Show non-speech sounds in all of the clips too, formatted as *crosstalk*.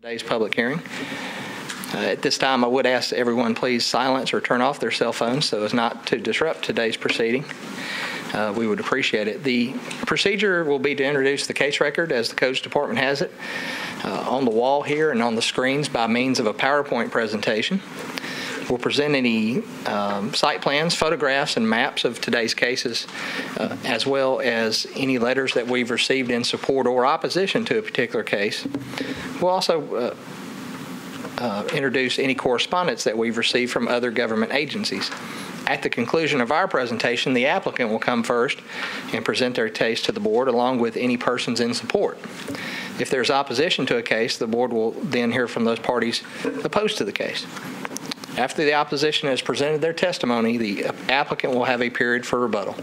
today's public hearing. Uh, At this time, I would ask everyone please silence or turn off their cell phones so as not to disrupt today's proceeding. Uh, We would appreciate it. The procedure will be to introduce the case record as the Codes Department has it uh, on the wall here and on the screens by means of a PowerPoint presentation. We'll present any um, site plans, photographs, and maps of today's cases, uh, as well as any letters that we've received in support or opposition to a particular case. We'll also uh, uh, introduce any correspondence that we've received from other government agencies. At the conclusion of our presentation, the applicant will come first and present their case to the board along with any persons in support. If there's opposition to a case, the board will then hear from those parties opposed to the case. After the opposition has presented their testimony, the applicant will have a period for rebuttal.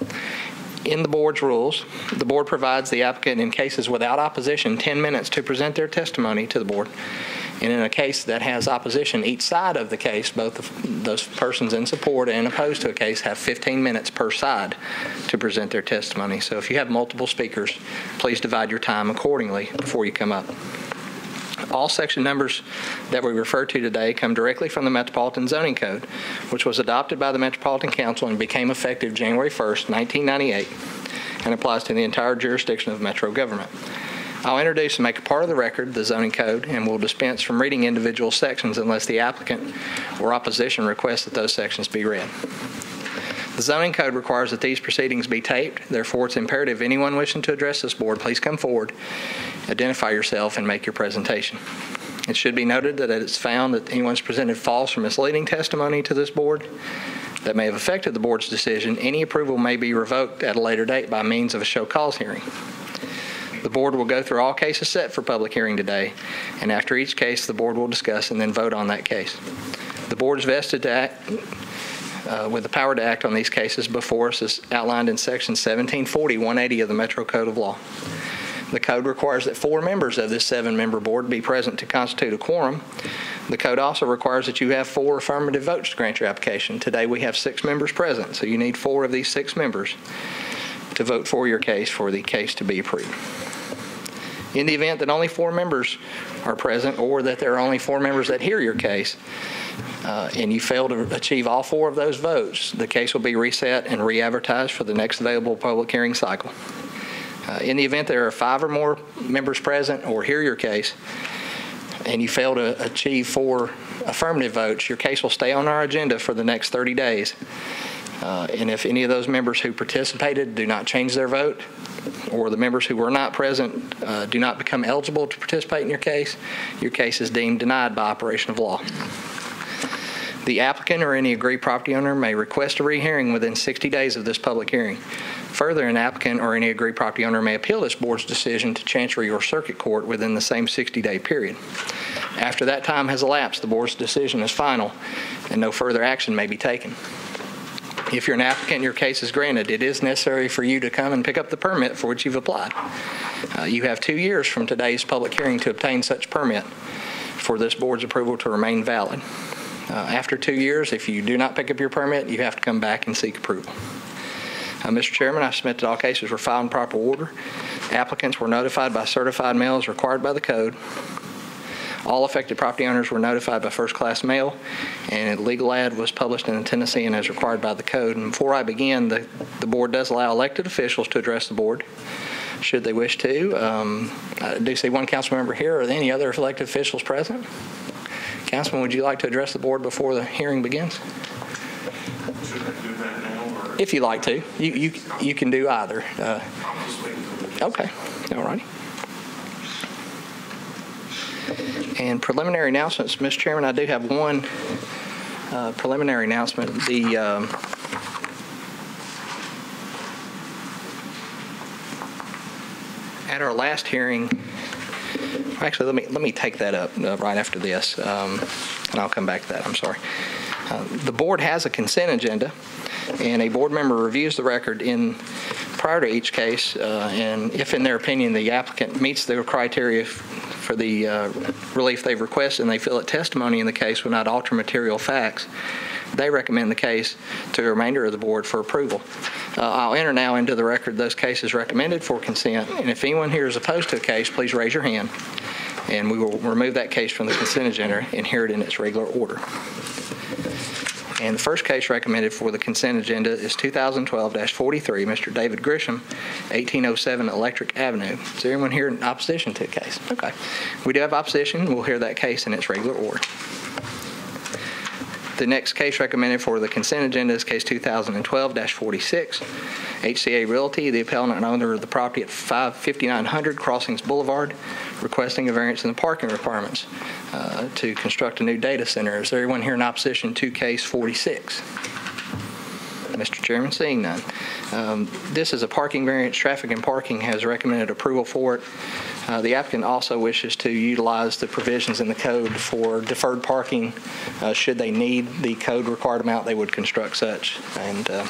In the board's rules, the board provides the applicant in cases without opposition 10 minutes to present their testimony to the board. And in a case that has opposition, each side of the case, both those persons in support and opposed to a case, have 15 minutes per side to present their testimony. So if you have multiple speakers, please divide your time accordingly before you come up. All section numbers that we refer to today come directly from the Metropolitan Zoning Code, which was adopted by the Metropolitan Council and became effective January 1st, 1998, and applies to the entire jurisdiction of metro government. I'll introduce and make a part of the record the zoning code and will dispense from reading individual sections unless the applicant or opposition requests that those sections be read. The zoning code requires that these proceedings be taped. Therefore, it's imperative anyone wishing to address this board, please come forward, identify yourself, and make your presentation. It should be noted that it's found that anyone's presented false or misleading testimony to this board that may have affected the board's decision. Any approval may be revoked at a later date by means of a show cause hearing. The board will go through all cases set for public hearing today, and after each case, the board will discuss and then vote on that case. The board is vested to act, uh, with the power to act on these cases before us is outlined in Section 1740, 180 of the Metro Code of Law. The code requires that four members of this seven-member board be present to constitute a quorum. The code also requires that you have four affirmative votes to grant your application. Today, we have six members present, so you need four of these six members to vote for your case for the case to be approved. In the event that only four members are present or that there are only four members that hear your case, uh, and you fail to achieve all four of those votes, the case will be reset and re-advertised for the next available public hearing cycle. Uh, In the event there are five or more members present or hear your case, and you fail to achieve four affirmative votes, your case will stay on our agenda for the next 30 days. Uh, And if any of those members who participated do not change their vote, or the members who were not present uh, do not become eligible to participate in your case, your case is deemed denied by operation of law. The applicant or any aggrieved property owner may request a rehearing within 60 days of this public hearing. Further, an applicant or any aggrieved property owner may appeal this board's decision to Chancery or Circuit Court within the same 60-day period. After that time has elapsed, the board's decision is final, and no further action may be taken. If you're an applicant your case is granted, it is necessary for you to come and pick up the permit for which you've applied. Uh, You have two years from today's public hearing to obtain such permit for this board's approval to remain valid. Uh, After two years, if you do not pick up your permit, you have to come back and seek approval. Uh, Mr. Chairman, I submit that all cases were filed in proper order. Applicants were notified by certified mail as required by the code. All affected property owners were notified by first-class mail, and a legal ad was published in the Tennessean as required by the code. And before I begin, the, the board does allow elected officials to address the board, should they wish to. Um, I do see one council member here. Are there any other elected officials present? Councilman, would you like to address the board before the hearing begins? Should I do that now, If you like to. You, you, you can do either. Uh, I'll just wait until the... Okay, all righty. And preliminary announcements, Mr. Chairman, I do have one uh, preliminary announcement. The, um, at our last hearing, actually, let me, let me take that up uh, right after this, um, and I'll come back to that, I'm sorry. Uh, The board has a consent agenda, and a board member reviews the record in, prior to each case, uh, and if in their opinion the applicant meets the criteria for the uh, relief they've requested, and they feel that testimony in the case will not alter material facts, they recommend the case to the remainder of the board for approval. Uh, I'll enter now into the record those cases recommended for consent, and if anyone here is opposed to a case, please raise your hand. and we will remove that case from the consent agenda and hear it in its regular order. And the first case recommended for the consent agenda is 2012-43, Mr. David Grisham, 1807 Electric Avenue. Is there anyone here in opposition to the case? Okay. We do have opposition. We'll hear that case in its regular order. The next case recommended for the consent agenda is case 2012-46, HCA Realty, the appellant and owner of the property at 55900 Crossings Boulevard, requesting a variance in the parking requirements uh, to construct a new data center. Is there anyone here in opposition to case 46? Mr. Chairman, seeing none. Um, This is a parking variance. Traffic and Parking has recommended approval for it. Uh, The applicant also wishes to utilize the provisions in the code for deferred parking. Uh, Should they need the code required amount, they would construct such. And uh,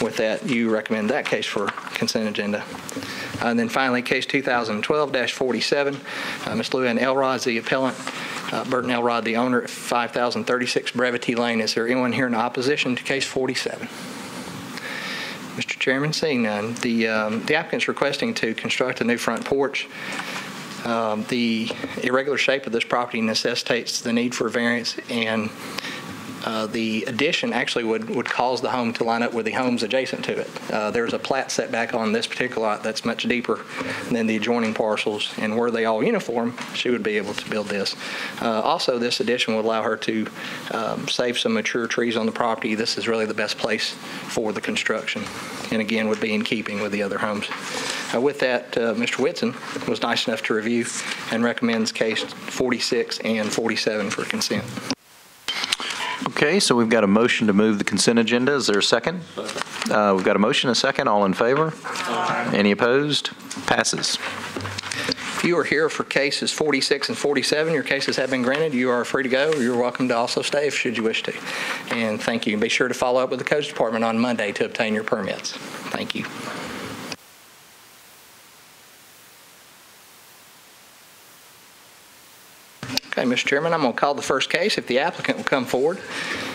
with that, you recommend that case for consent agenda. And then finally, case 2012-47, uh, Ms. Luann Elrod is the appellant, uh, Burton Elrod, the owner at 5036 Brevity Lane. Is there anyone here in opposition to case 47? Mr. Chairman, seeing none, the um, the applicant's requesting to construct a new front porch. Um, The irregular shape of this property necessitates the need for variance, and uh, the addition actually would, would cause the home to line up with the homes adjacent to it. Uh, There's a plat setback on this particular lot that's much deeper than the adjoining parcels, and were they all uniform, she would be able to build this. Uh, Also, this addition would allow her to um, save some mature trees on the property. This is really the best place for the construction, and again, would be in keeping with the other homes. Uh, With that, uh, Mr. Whitson was nice enough to review and recommends case 46 and 47 for consent. Okay, so we've got a motion to move the consent agenda. Is there a second? Uh, We've got a motion, a second. All in favor? Any opposed? Passes. If you are here for cases 46 and 47, your cases have been granted, you are free to go. You're welcome to also stay if should you wish to. And thank you. And Be sure to follow up with the Codes Department on Monday to obtain your permits. Thank you. Okay, Mr. Chairman, I'm going to call the first case. If the applicant will come forward,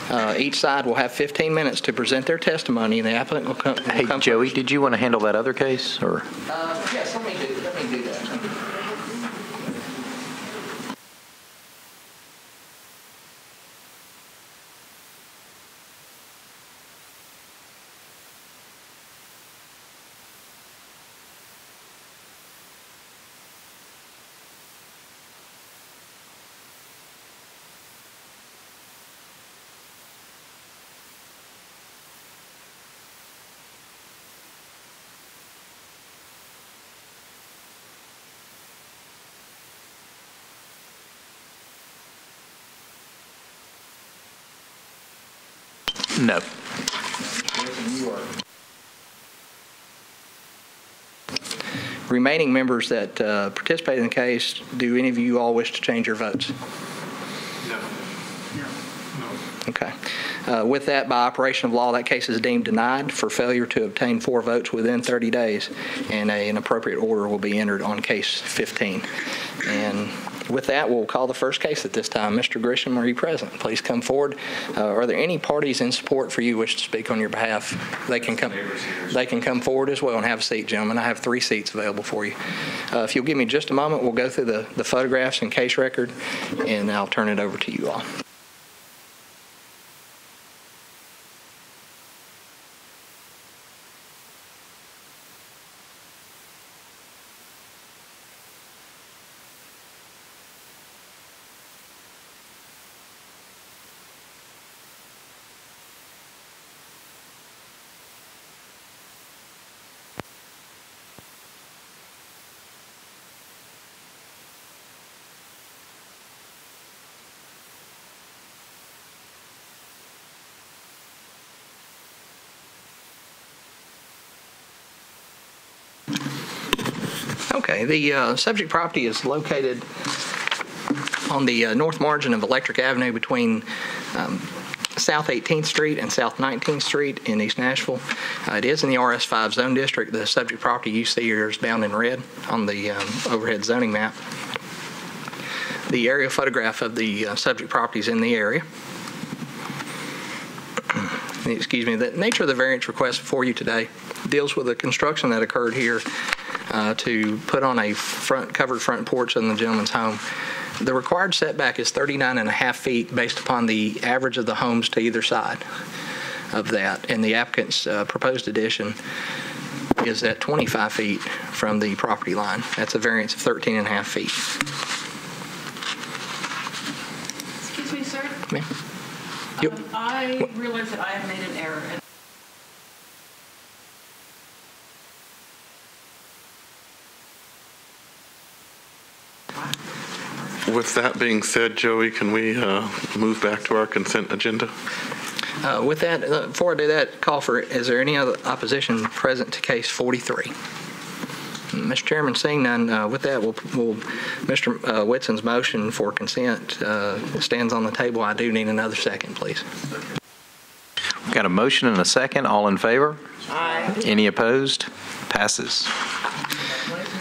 uh, each side will have 15 minutes to present their testimony, and the applicant will come. will Hey, come Joey, first. did you want to handle that other case, or? Uh, Yes, let me do, No. Remaining members that uh, participate in the case, do any of you all wish to change your votes? No. Okay. Uh, With that, by operation of law, that case is deemed denied for failure to obtain four votes within 30 days, and a- an appropriate order will be entered on case 15. And with that, we'll call the first case at this time. Mr. Grisham, are you present? Please come forward. Uh, Are there any parties in support for you wish to speak on your behalf? They can come, they can come forward as well and have a seat, gentlemen. I have three seats available for you. Uh, If you'll give me just a moment, we'll go through the the photographs and case record, and I'll turn it over to you all. Okay, the uh, subject property is located on the uh, north margin of Electric Avenue between um, South 18th Street and South 19th Street in East Nashville. Uh, It is in the RS5 zone district. The subject property you see here is bound in red on the um, overhead zoning map. The aerial photograph of the uh, subject property is in the area. Excuse me, the nature of the variance request before you today deals with the construction that occurred here uh, to put on a front, covered front porch in the gentleman's home. The required setback is 39 and a half feet based upon the average of the homes to either side of that. And the applicant's uh, proposed addition is at 25 feet from the property line. That's a variance of 13 and a half feet. Excuse me, sir. Ma'am? Um, I realize that I have made an error. With that being said, Joey, can we uh, move back to our consent agenda? Uh, With that, uh, before I do that, call for, is there any other opposition present to case 43? Mr. Chairman, seeing none, uh, with that, we'll, we'll- Mr. uh, Whitson's motion for consent uh, stands on the table. I do need another second, please. We've got a motion and a second. All in favor? Aye. Any opposed? Passes.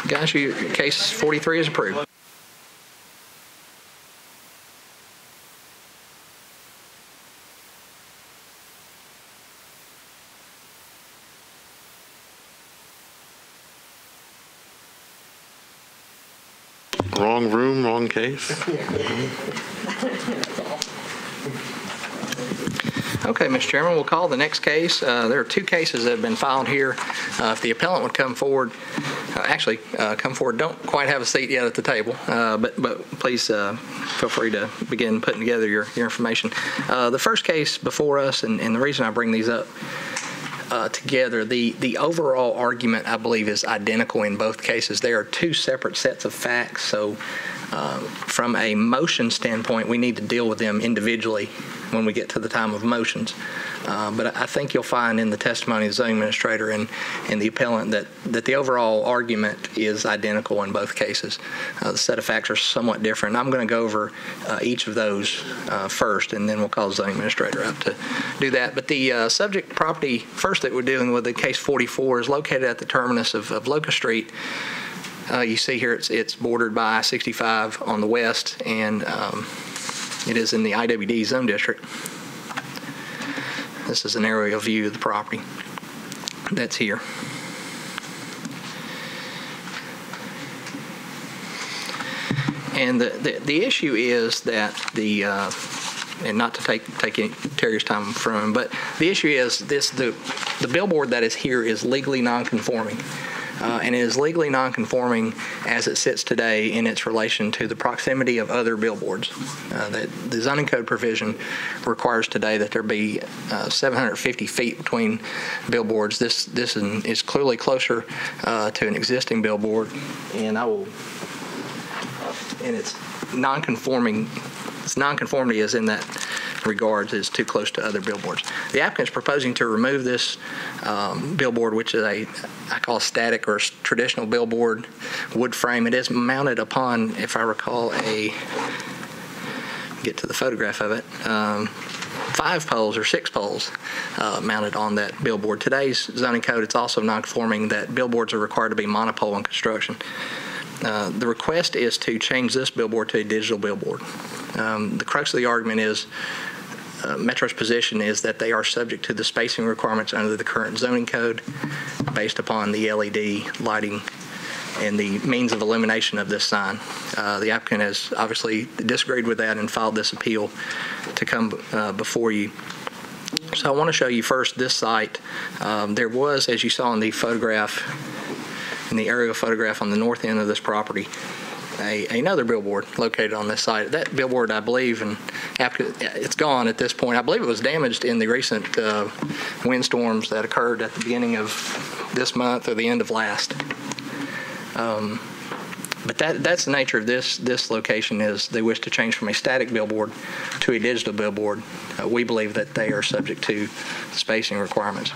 Guys, your your case 43 is approved. Wrong room, wrong case? Okay, Mr. Chairman, we'll call the next case. Uh, There are two cases that have been filed here. Uh, If the appellant would come forward, uh, actually, uh, come forward, don't quite have a seat yet at the table, uh, but but please uh, feel free to begin putting together your your information. Uh, The first case before us, and and the reason I bring these up uh, together, the the overall argument, I believe, is identical in both cases. They are two separate sets of facts, so uh, from a motion standpoint, we need to deal with them individually when we get to the time of motions. Uh, But I think you'll find in the testimony of the zoning administrator and, and the appellant that, that the overall argument is identical in both cases. Uh, The set of facts are somewhat different. I'm going to go over uh, each of those uh, first, and then we'll call the zoning administrator up to do that. But the uh, subject property, first that we're dealing with, in case 44, is located at the terminus of of Locust Street. Uh, You see here, it's, it's bordered by I-65 on the west, and um, it is in the IWD zone district. This is an aerial view of the property that's here. And the, the, the issue is that the, uh, and not to take, take any- Terry's time from him, but the issue is this, the, the billboard that is here is legally non-conforming. Uh, and it is legally non-conforming as it sits today in its relation to the proximity of other billboards. Uh, that the zoning code provision requires today that there be uh, 750 feet between billboards. This this is is clearly closer uh, to an existing billboard, and I will. And it's non-conforming. Its non-conformity is in that regards is too close to other billboards. The applicant is proposing to remove this um, billboard, which is a, I call static or traditional billboard, wood frame. It is mounted upon, if I recall, a, get to the photograph of it, um, five poles or six poles uh, mounted on that billboard. Today's zoning code, it's also non-conforming that billboards are required to be monopole in construction. Uh, The request is to change this billboard to a digital billboard. Um, The crux of the argument is, uh, Metro's position is that they are subject to the spacing requirements under the current zoning code based upon the LED lighting and the means of illumination of this sign. Uh, The applicant has obviously disagreed with that and filed this appeal to come uh, before you. So I want to show you first this site. Um, There was, as you saw in the photograph, in the aerial photograph on the north end of this property, a, another billboard located on this site. That billboard, I believe, and after, it's gone at this point. I believe it was damaged in the recent uh, windstorms that occurred at the beginning of this month or the end of last. Um, But that, that's the nature of this, this location is they wish to change from a static billboard to a digital billboard. Uh, We believe that they are subject to spacing requirements.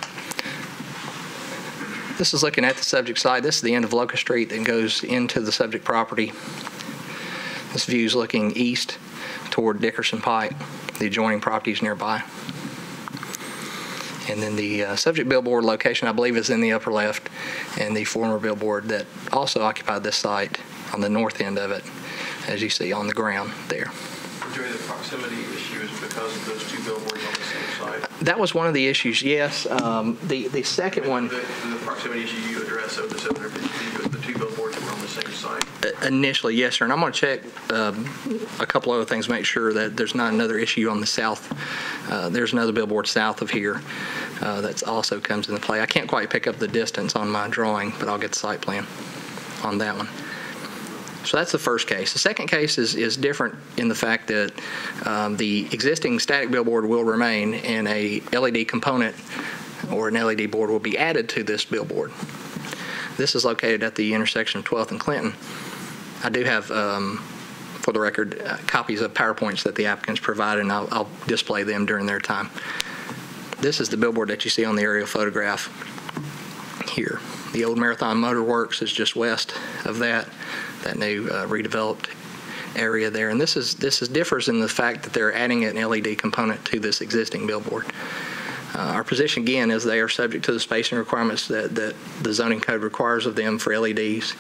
This is looking at the subject side. This is the end of Locust Street that goes into the subject property. This view is looking east toward Dickerson Pike, the adjoining properties nearby. And then the uh, subject billboard location, I believe, is in the upper left, and the former billboard that also occupied this site on the north end of it, as you see on the ground there. The proximity issue is because of those two billboards on the same site? That was one of the issues, yes. Um, The, the second one, The the proximity issue you addressed of the 750 feet, the two billboards that were on the same site. initially, yes, sir, and I'm going to check um, a couple other things, make sure that there's not another issue on the south. Uh, There's another billboard south of here uh, that's also comes into play. I can't quite pick up the distance on my drawing, but I'll get the site plan on that one. So that's the first case. The second case is, is different in the fact that um, the existing static billboard will remain and a LED component or an LED board will be added to this billboard. This is located at the intersection of 12th and Clinton. I do have, um, for the record, uh, copies of PowerPoints that the applicants provided, and I'll, I'll display them during their time. This is the billboard that you see on the aerial photograph here. The old Marathon Motor Works is just west of that, that new uh, redeveloped area there. And this is, this is differs in the fact that they're adding an LED component to this existing billboard. Uh, Our position, again, is they are subject to the spacing requirements that, that the zoning code requires of them for LEDs.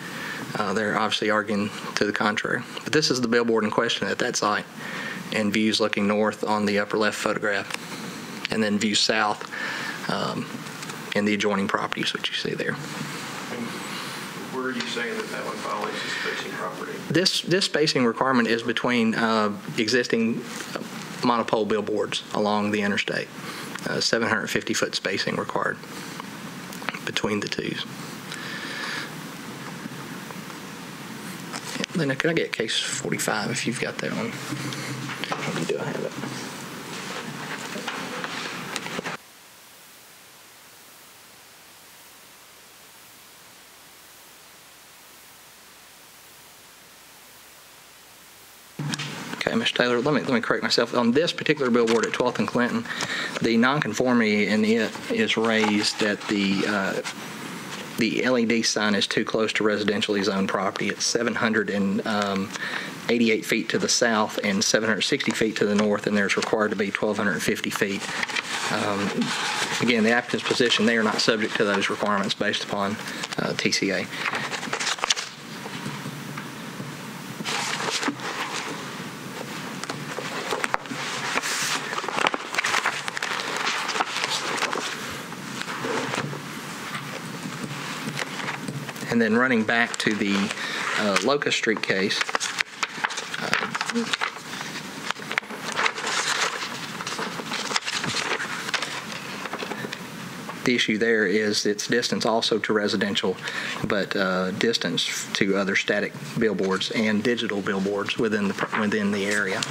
Uh, They're obviously arguing to the contrary. But this is the billboard in question at that site, and views looking north on the upper left photograph, and then views south um, in the adjoining properties, which you see there. You saying that that one violates the spacing property? This, this spacing requirement is between uh, existing monopole billboards along the interstate. 750-foot spacing required between the twos. Linda, could I get case 45 if you've got that one? Or Do I have it? Taylor, let me, let me correct myself. On this particular billboard at 12th and Clinton, the nonconformity in it is raised that the, uh, the LED sign is too close to residentially zoned property. It's 788 feet to the south and 760 feet to the north, and there's required to be 1,250 feet. Um, Again, the applicant's position, they are not subject to those requirements based upon uh, TCA. And then running back to the uh, Locust Street case, the issue there is its distance also to residential, but uh, distance to other static billboards and digital billboards within the, within the area.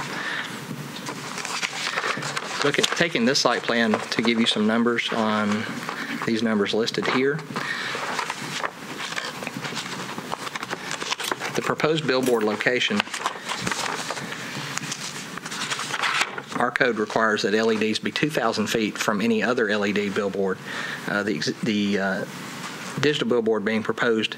Look at, taking this site plan to give you some numbers on these numbers listed here. The proposed billboard location, our code requires that LEDs be 2,000 feet from any other LED billboard. Uh, The the uh, digital billboard being proposed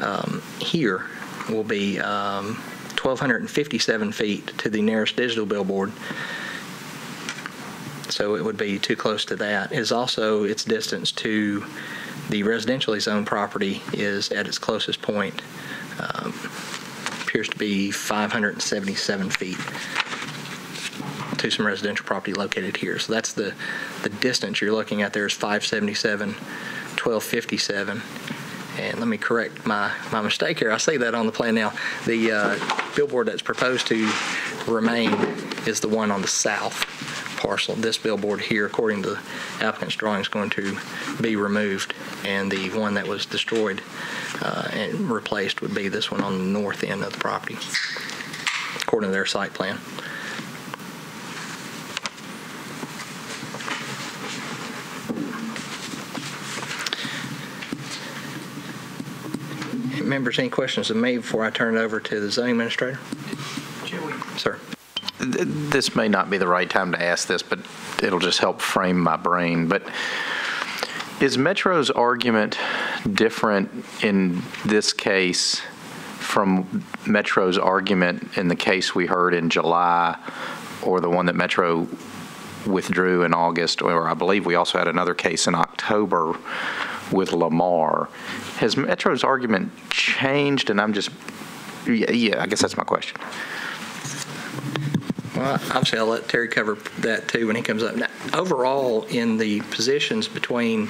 um, here will be um, 1,257 feet to the nearest digital billboard. So it would be too close to that. Is also its distance to the residentially zoned property is at its closest point um, appears to be 577 feet to some residential property located here. So that's the, the distance you're looking at there is 577, 1257. And let me correct my, my mistake here. I see that on the plan now. The uh, billboard that's proposed to remain is the one on the south parcel. This billboard here, according to the applicant's drawing, is going to be removed. And the one that was destroyed uh, and replaced would be this one on the north end of the property, according to their site plan. Members, any questions of me before I turn it over to the zoning administrator? Sir. Th- This may not be the right time to ask this, but it'll just help frame my brain. But is Metro's argument different in this case from Metro's argument in the case we heard in July or the one that Metro withdrew in August, or I believe we also had another case in October with Lamar? Has Metro's argument changed? And I'm just, yeah, yeah, I guess that's my question. Well, obviously, I'll let Terry cover that too when he comes up. Now, Overall, in the positions between,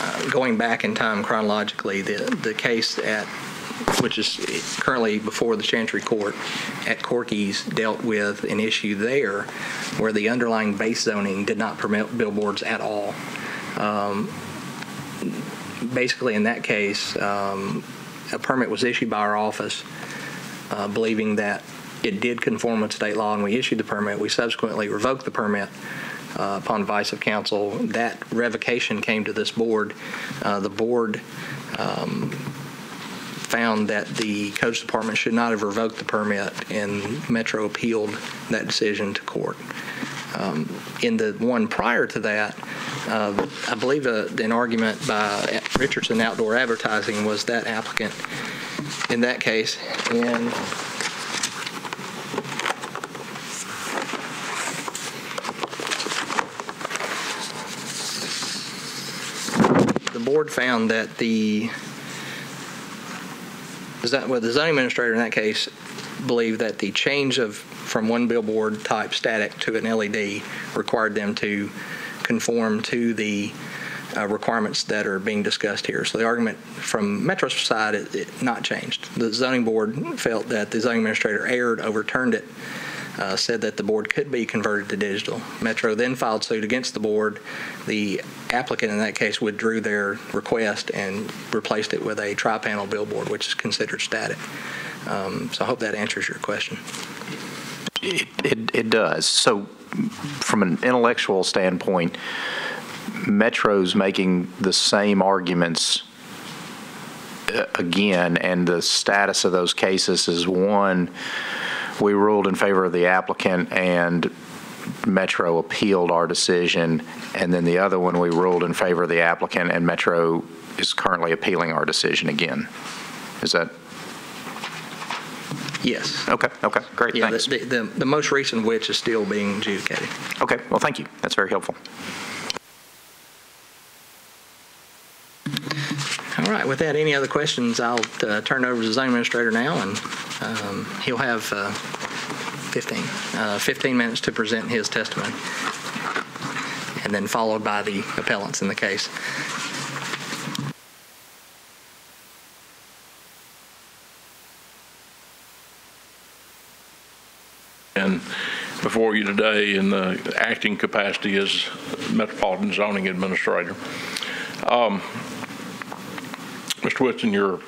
uh, going back in time chronologically, the, the case at, which is currently before the Chancery Court at Corky's dealt with an issue there where the underlying base zoning did not permit billboards at all. Um, Basically, in that case, um, a permit was issued by our office uh, believing that it did conform with state law, and we issued the permit. We subsequently revoked the permit uh, upon advice of counsel. That revocation came to this board. Uh, The board um, found that the codes department should not have revoked the permit, and Metro appealed that decision to court. Um, In the one prior to that, uh, I believe uh, an argument by Richardson Outdoor Advertising was that applicant in that case, and board found that the, well, the zoning administrator in that case believed that the change of, from one billboard type static to an LED required them to conform to the uh, requirements that are being discussed here. So the argument from Metro's side, it, it not changed. The zoning board felt that the zoning administrator erred, overturned it, uh, said that the board could be converted to digital. Metro then filed suit against the board. The applicant in that case withdrew their request and replaced it with a tri-panel billboard, which is considered static. Um, So I hope that answers your question. It, it, it does. So from an intellectual standpoint, Metro's making the same arguments uh, again, and the status of those cases is one, we ruled in favor of the applicant and Metro appealed our decision, and then the other one, we ruled in favor of the applicant and Metro is currently appealing our decision again. Is that, Yes. okay, okay, great, Yeah, thanks. the, the, the most recent which is still being adjudicated. Okay, well, thank you. That's very helpful. All right, with that, any other questions, I'll uh, turn it over to the zoning administrator now, and um, he'll have uh, 15, uh, 15 minutes to present his testimony, and then followed by the appellants in the case. and before you today in the acting capacity as Metropolitan Zoning Administrator. Um, Mr. Whitson, your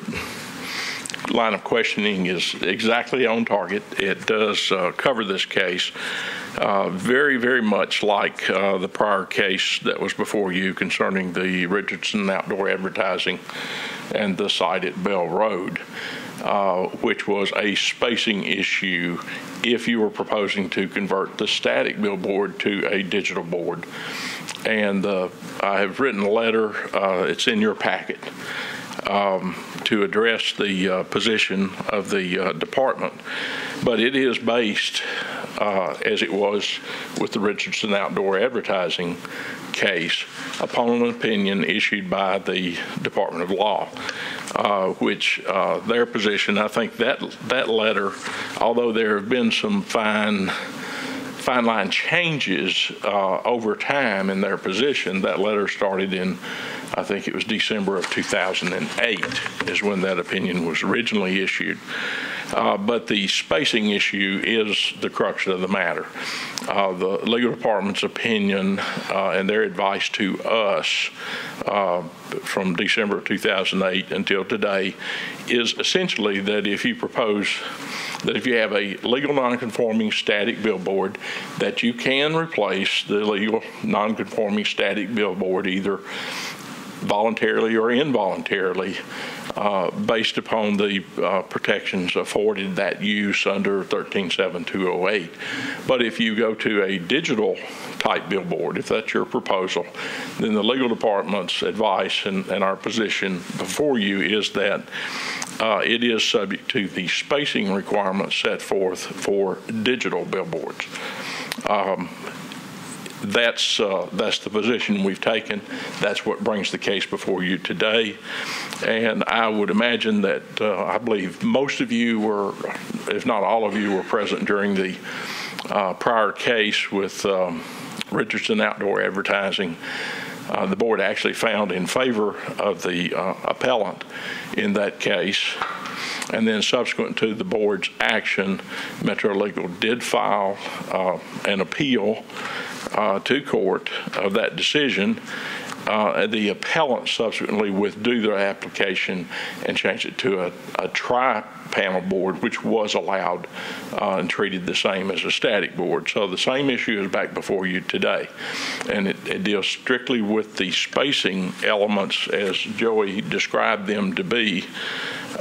line of questioning is exactly on target. It does uh, cover this case uh, very, very much like uh, the prior case that was before you concerning the Richardson Outdoor Advertising and the site at Bell Road, uh, which was a spacing issue if you were proposing to convert the static billboard to a digital board. And uh, I have written a letter, uh, it's in your packet, um, to address the uh, position of the uh, department. But it is based, uh, as it was with the Richardson Outdoor Advertising case, upon an opinion issued by the Department of Law, uh, which uh, their position, I think that, that letter, although there have been some fine fine line changes uh, over time in their position. That letter started in, I think it was December of 2008 is when that opinion was originally issued. Uh, But the spacing issue is the crux of the matter. Uh, The legal department's opinion uh, and their advice to us uh, from December of 2008 until today is essentially that if you propose that if you have a legal nonconforming static billboard, that you can replace the legal nonconforming static billboard either voluntarily or involuntarily uh, based upon the uh, protections afforded that use under 137208. But if you go to a digital type billboard, if that's your proposal, then the legal department's advice and, and our position before you is that uh, it is subject to the spacing requirements set forth for digital billboards. Um, that's, uh, that's the position we've taken. That's what brings the case before you today. And I would imagine that, uh, I believe most of you were, if not all of you, were present during the uh, prior case with um, Richardson Outdoor Advertising, uh, the board actually found in favor of the uh, appellant in that case. And then subsequent to the board's action, Metro Legal did file uh, an appeal uh, to court of that decision. Uh, The appellant subsequently withdrew their application and changed it to a a tri-panel board, which was allowed uh, and treated the same as a static board. So the same issue is back before you today. And it it deals strictly with the spacing elements as Joey described them to be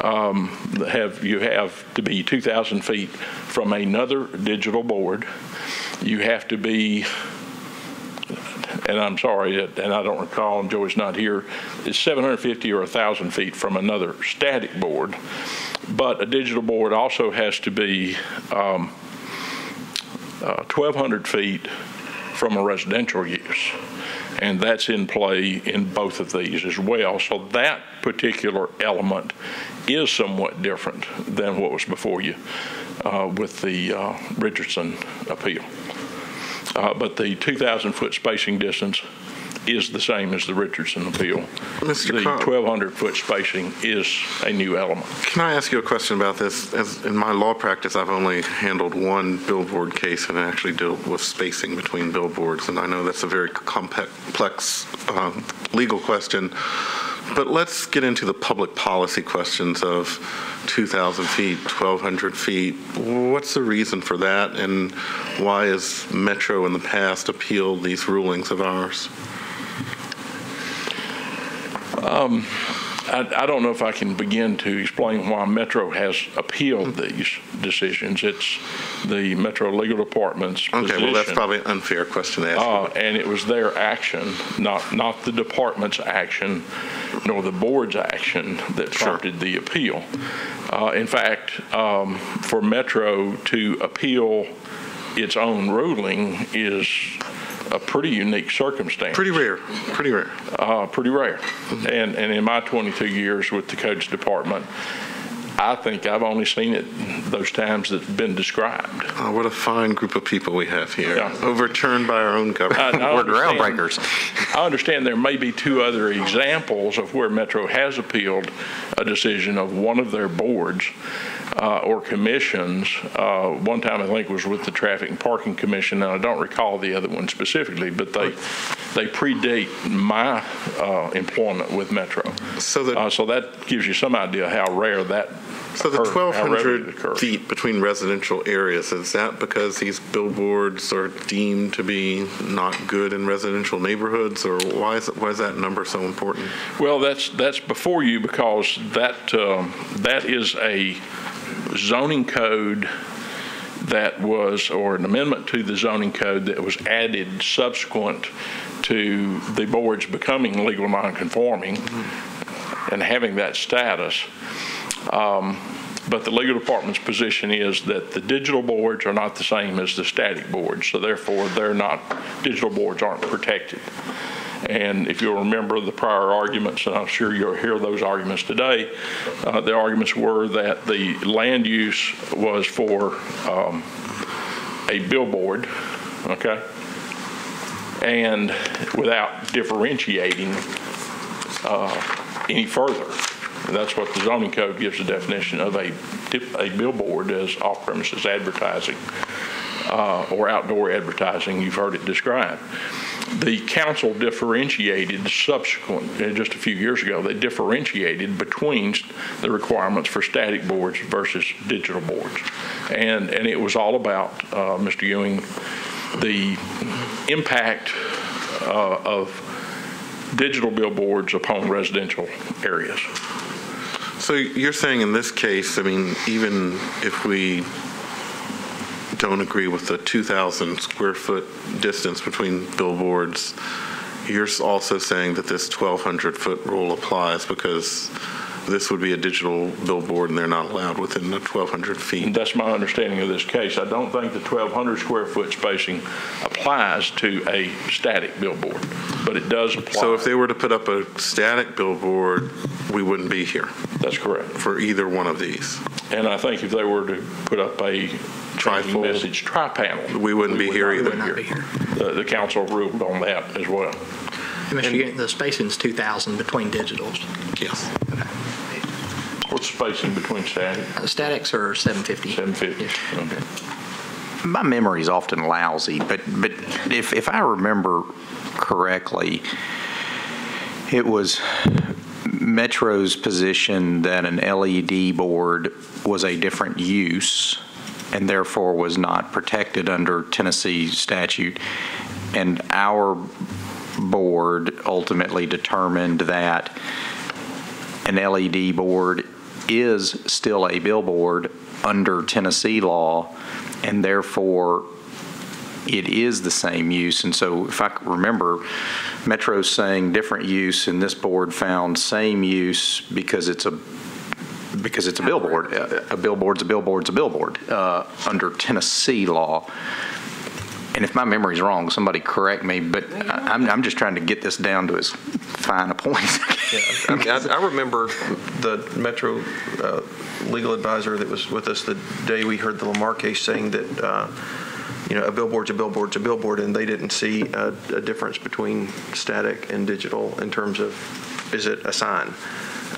um, have, you have to be 2,000 feet from another digital board. You have to be, and I'm sorry, and I don't recall, and Joey's not here, it's 750 or 1,000 feet from another static board. But a digital board also has to be um, uh, 1,200 feet from a residential use. And that's in play in both of these as well. So that particular element is somewhat different than what was before you uh, with the uh, Richardson appeal. Uh, But the 2,000-foot spacing distance is the same as the Richardson appeal. Mr. The Cobb. 1,200-foot spacing is a new element. Can I ask you a question about this? As in my law practice, I've only handled one billboard case and actually dealt with spacing between billboards, and I know that's a very complex um, legal question. But let's get into the public policy questions of 2,000 feet, 1,200 feet. What's the reason for that, and why has Metro in the past appealed these rulings of ours? I, I don't know if I can begin to explain why Metro has appealed these decisions. It's the Metro Legal Department's position. Okay, well, that's probably an unfair question to ask. Uh, And it was their action, not, not the department's action, nor the board's action that prompted the appeal. Uh, In fact, um, for Metro to appeal its own ruling is a pretty unique circumstance Pretty rare, pretty rare. uh, pretty rare. And, and in my 22 years with the codes department, I think I've only seen it those times that's been described. Oh, what a fine group of people we have here, Yeah. overturned by our own government. I We're understand- groundbreakers. I understand there may be two other examples of where Metro has appealed a decision of one of their boards uh, or commissions. Uh, One time, I think, was with the Traffic and Parking Commission, and I don't recall the other one specifically, but they, they predate my uh, employment with Metro. So the- Uh, So that gives you some idea how rare that So the occur- how rarely it 1,200 feet between residential areas, is that because these billboards are deemed to be not good in residential neighborhoods, or why is, it- why is that number so important? Well, that's, that's before you because that, um, that is a zoning code that was, or an amendment to the zoning code that was added subsequent to the boards becoming legal nonconforming and having that status. Um, But the legal department's position is that the digital boards are not the same as the static boards, so therefore they're not, digital boards aren't protected. And if you'll remember the prior arguments, and I'm sure you'll hear those arguments today, uh, the arguments were that the land use was for um, a billboard, okay? And without differentiating uh, any further. That's what the zoning code gives the definition of a, a billboard as off-premises advertising uh, or outdoor advertising, you've heard it described. The council differentiated subsequent, uh, just a few years ago, they differentiated between the requirements for static boards versus digital boards. And, and it was all about, uh, Mr. Ewing, the impact uh, of digital billboards upon residential areas. So you're saying in this case, I mean, even if we don't agree with the 2,000 square foot distance between billboards, you're also saying that this 1,200 foot rule applies because this would be a digital billboard, and they're not allowed within the 1,200 feet. that's my understanding of this case. I don't think the 1,200 square foot spacing applies to a static billboard, but it does apply. So if they were to put up a static billboard, we wouldn't be here That's correct. for either one of these. And I think if they were to put up a changing Trifold. message tri-panel. We wouldn't be would here not either. Would not be here. The, the council ruled on that as well. Mr. the spacing's 2,000 between digitals. Yes. What's the spacing between static? Uh, Statics are 750. 750? Yes. Okay. My memory is often lousy, but, but if, if I remember correctly, it was Metro's position that an LED board was a different use and therefore was not protected under Tennessee statute. And our board ultimately determined that an LED board is still a billboard under Tennessee law, and therefore it is the same use. And so if I remember, Metro's saying different use, and this board found same use because it's a, because it's a billboard. A a billboard's a billboard's a billboard uh, under Tennessee law. And if my memory's wrong, somebody correct me, but I- I'm, I'm just trying to get this down to as fine a point I. I mean, I I remember the Metro uh, legal advisor that was with us the day we heard the Lamar case saying that, uh, you know, a billboard's a billboard's a billboard, and they didn't see a a difference between static and digital in terms of, is it a sign?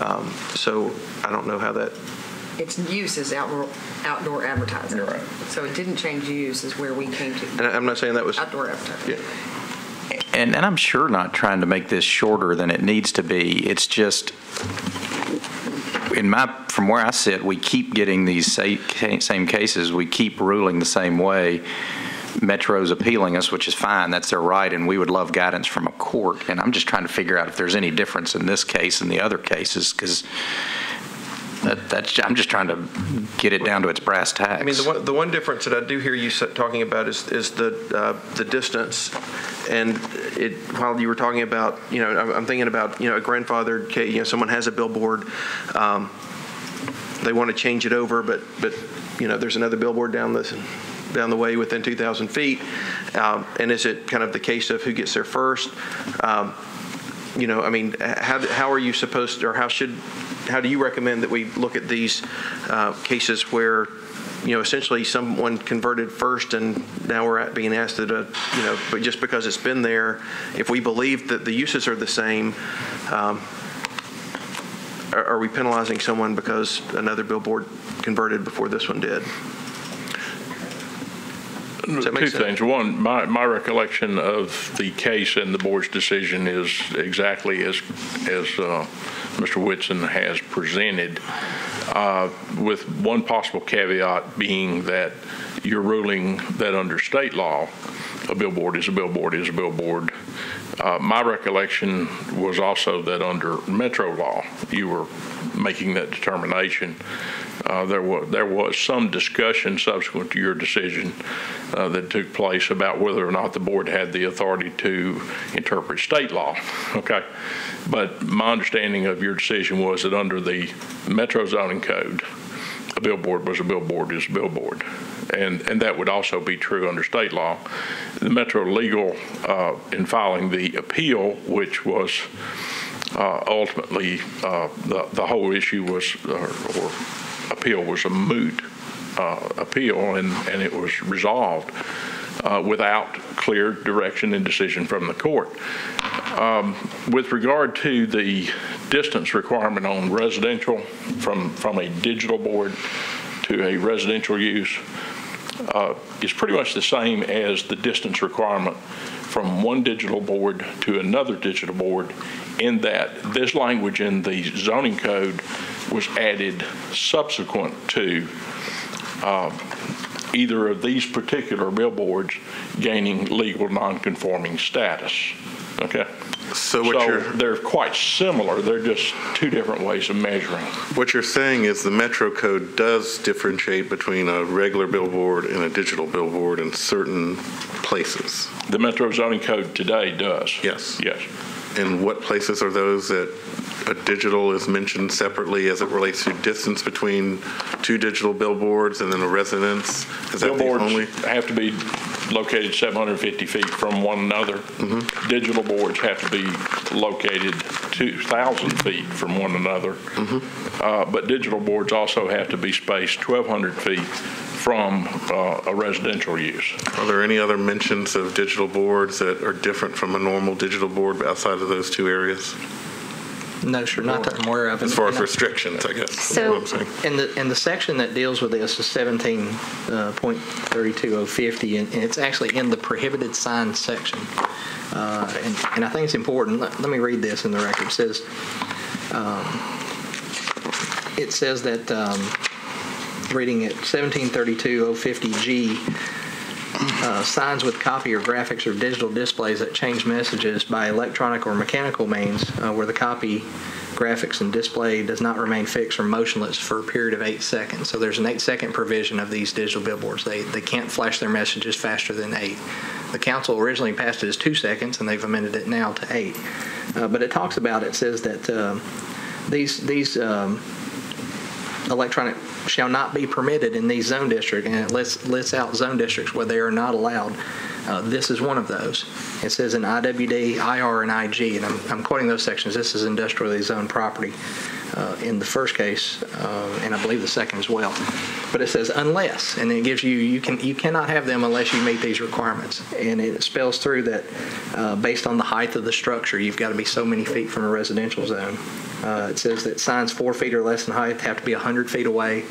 Um, So I don't know how that, Its use is outdoor, outdoor advertising. You're right. So it didn't change use is where we came to, and I'm not saying that was, outdoor advertising. yeah. And, and I'm sure not trying to make this shorter than it needs to be. It's just, in my, from where I sit, we keep getting these sa- same cases. We keep ruling the same way. Metro's appealing us, which is fine. That's their right, and we would love guidance from a court. And I'm just trying to figure out if there's any difference in this case and the other cases, because that, that's, I'm just trying to get it down to its brass tacks. I mean, the one, the one difference that I do hear you talking about is, is the, uh, the distance. And it, while you were talking about, you know, I'm, thinking about, you know, a grandfathered you know, someone has a billboard, um, they want to change it over, but, but, you know, there's another billboard down the, down the way within 2,000 feet. Um, and is it kind of the case of who gets there first? Um, you know, I mean, how, how are you supposed, or how should, how do you recommend that we look at these uh, cases where, you know, essentially someone converted first and now we're at being asked uh, you know, but just because it's been there, if we believe that the uses are the same, um, are are we penalizing someone because another billboard converted before this one did? Does that make Two things. One, my, my recollection of the case and the board's decision is exactly as, as uh, Mr. Whitson has presented, uh, with one possible caveat being that you're ruling that under state law, a billboard is a billboard is a billboard. Uh, My recollection was also that under Metro law, you were making that determination. Uh, There was, there was some discussion subsequent to your decision uh, that took place about whether or not the board had the authority to interpret state law, okay? But my understanding of your decision was that under the Metro zoning code, a billboard was a billboard is a billboard. And, and that would also be true under state law. The Metro Legal, uh, in filing the appeal, which was uh, ultimately, uh, the, the whole issue was, or or appeal was a moot uh, appeal, and, and it was resolved uh, without clear direction and decision from the court. Um, With regard to the distance requirement on residential, from, from a digital board to a residential use, uh, is pretty much the same as the distance requirement from one digital board to another digital board in that this language in the zoning code was added subsequent to uh, either of these particular billboards gaining legal nonconforming status. Okay? So what you're, they're quite similar, they're just two different ways of measuring. what you're saying is the Metro Code does differentiate between a regular billboard and a digital billboard in certain places. The Metro zoning code today does. Yes. Yes. And what places are those that a digital is mentioned separately as it relates to distance between two digital billboards and then a residence? Is that the only? Billboards have to be located 750 feet from one another. Digital boards have to be located 2,000 feet from one another. Uh, But digital boards also have to be spaced 1,200 feet from uh, a residential use. Are there any other mentions of digital boards that are different from a normal digital board outside of those two areas? No, sir, not that I'm aware of. As far as restrictions, I guess. is So- what I'm saying. And the, and the section that deals with this is 17.32050, and and it's actually in the prohibited signs section. Uh, And, and I think it's important, let let me read this in the record. It says, um, it says that, um, reading it, 1732.050G, uh, signs with copy or graphics or digital displays that change messages by electronic or mechanical means uh, where the copy, graphics, and display does not remain fixed or motionless for a period of eight seconds. So there's an eight-second provision of these digital billboards. They, they can't flash their messages faster than eight. The council originally passed it as two seconds, and they've amended it now to eight. Uh, But it talks about, it says that um, these, these um, electronic shall not be permitted in these zone districts, and it lists, lists out zone districts where they are not allowed. Uh, This is one of those. It says in IWD, IR, and IG, and I'm, I'm quoting those sections. This is industrially zoned property uh, in the first case, uh, and I believe the second as well. But it says unless, and it gives you, you can, you cannot have them unless you meet these requirements. And it spells through that, uh, based on the height of the structure, you've got to be so many feet from a residential zone. Uh, It says that signs four feet or less in height have to be 100 feet away,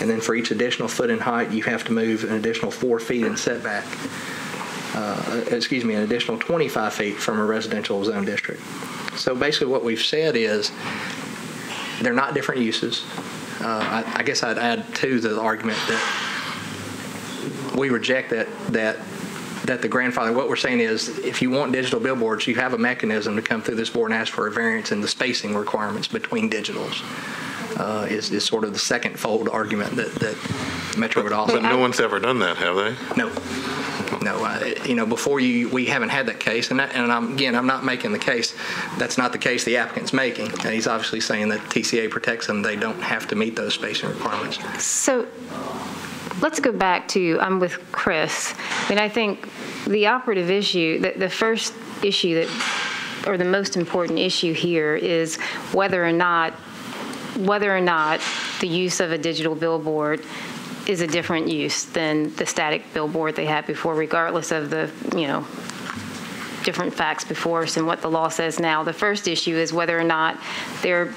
and then for each additional foot in height, you have to move an additional four feet in setback. Uh, Excuse me, an additional 25 feet from a residential zone district. So basically, what we've said is, they're not different uses. Uh, I I guess I'd add to the argument that we reject that, that, that the grandfather, what we're saying is, if you want digital billboards, you have a mechanism to come through this board and ask for a variance in the spacing requirements between digitals, uh, is, is sort of the second fold argument that, that Metro would also. But no one's ever done that, have they? No, no, uh, you know, before you, we haven't had that case, and that, and I'm, again, I'm not making the case, that's not the case the applicant's making. And he's obviously saying that TCA protects them, they don't have to meet those spacing requirements. So let's go back to, I'm with Chris. I mean, I think the operative issue, the, the first issue that, or the most important issue here is whether or not, whether or not the use of a digital billboard is a different use than the static billboard they had before, regardless of the, you know, different facts before us and what the law says now. The first issue is whether or not they're,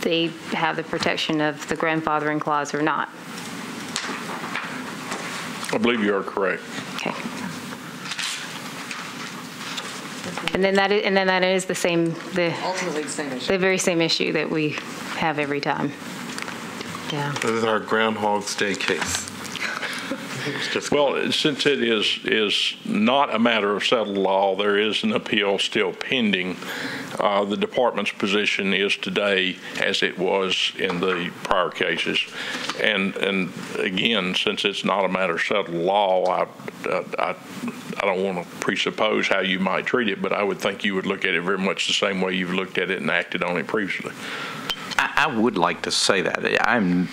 they have the protection of the grandfathering clause or not. I believe you are correct. Okay. And then that is, and then that is the same, the, Ultimately the same issue. the very same issue that we have every time. Yeah. This is our Groundhog's Day case. Well, since it is, is not a matter of settled law, there is an appeal still pending. Uh, The department's position is today as it was in the prior cases. And, and again, since it's not a matter of settled law, I, I, I don't want to presuppose how you might treat it, but I would think you would look at it very much the same way you've looked at it and acted on it previously. I I would like to say that. I'm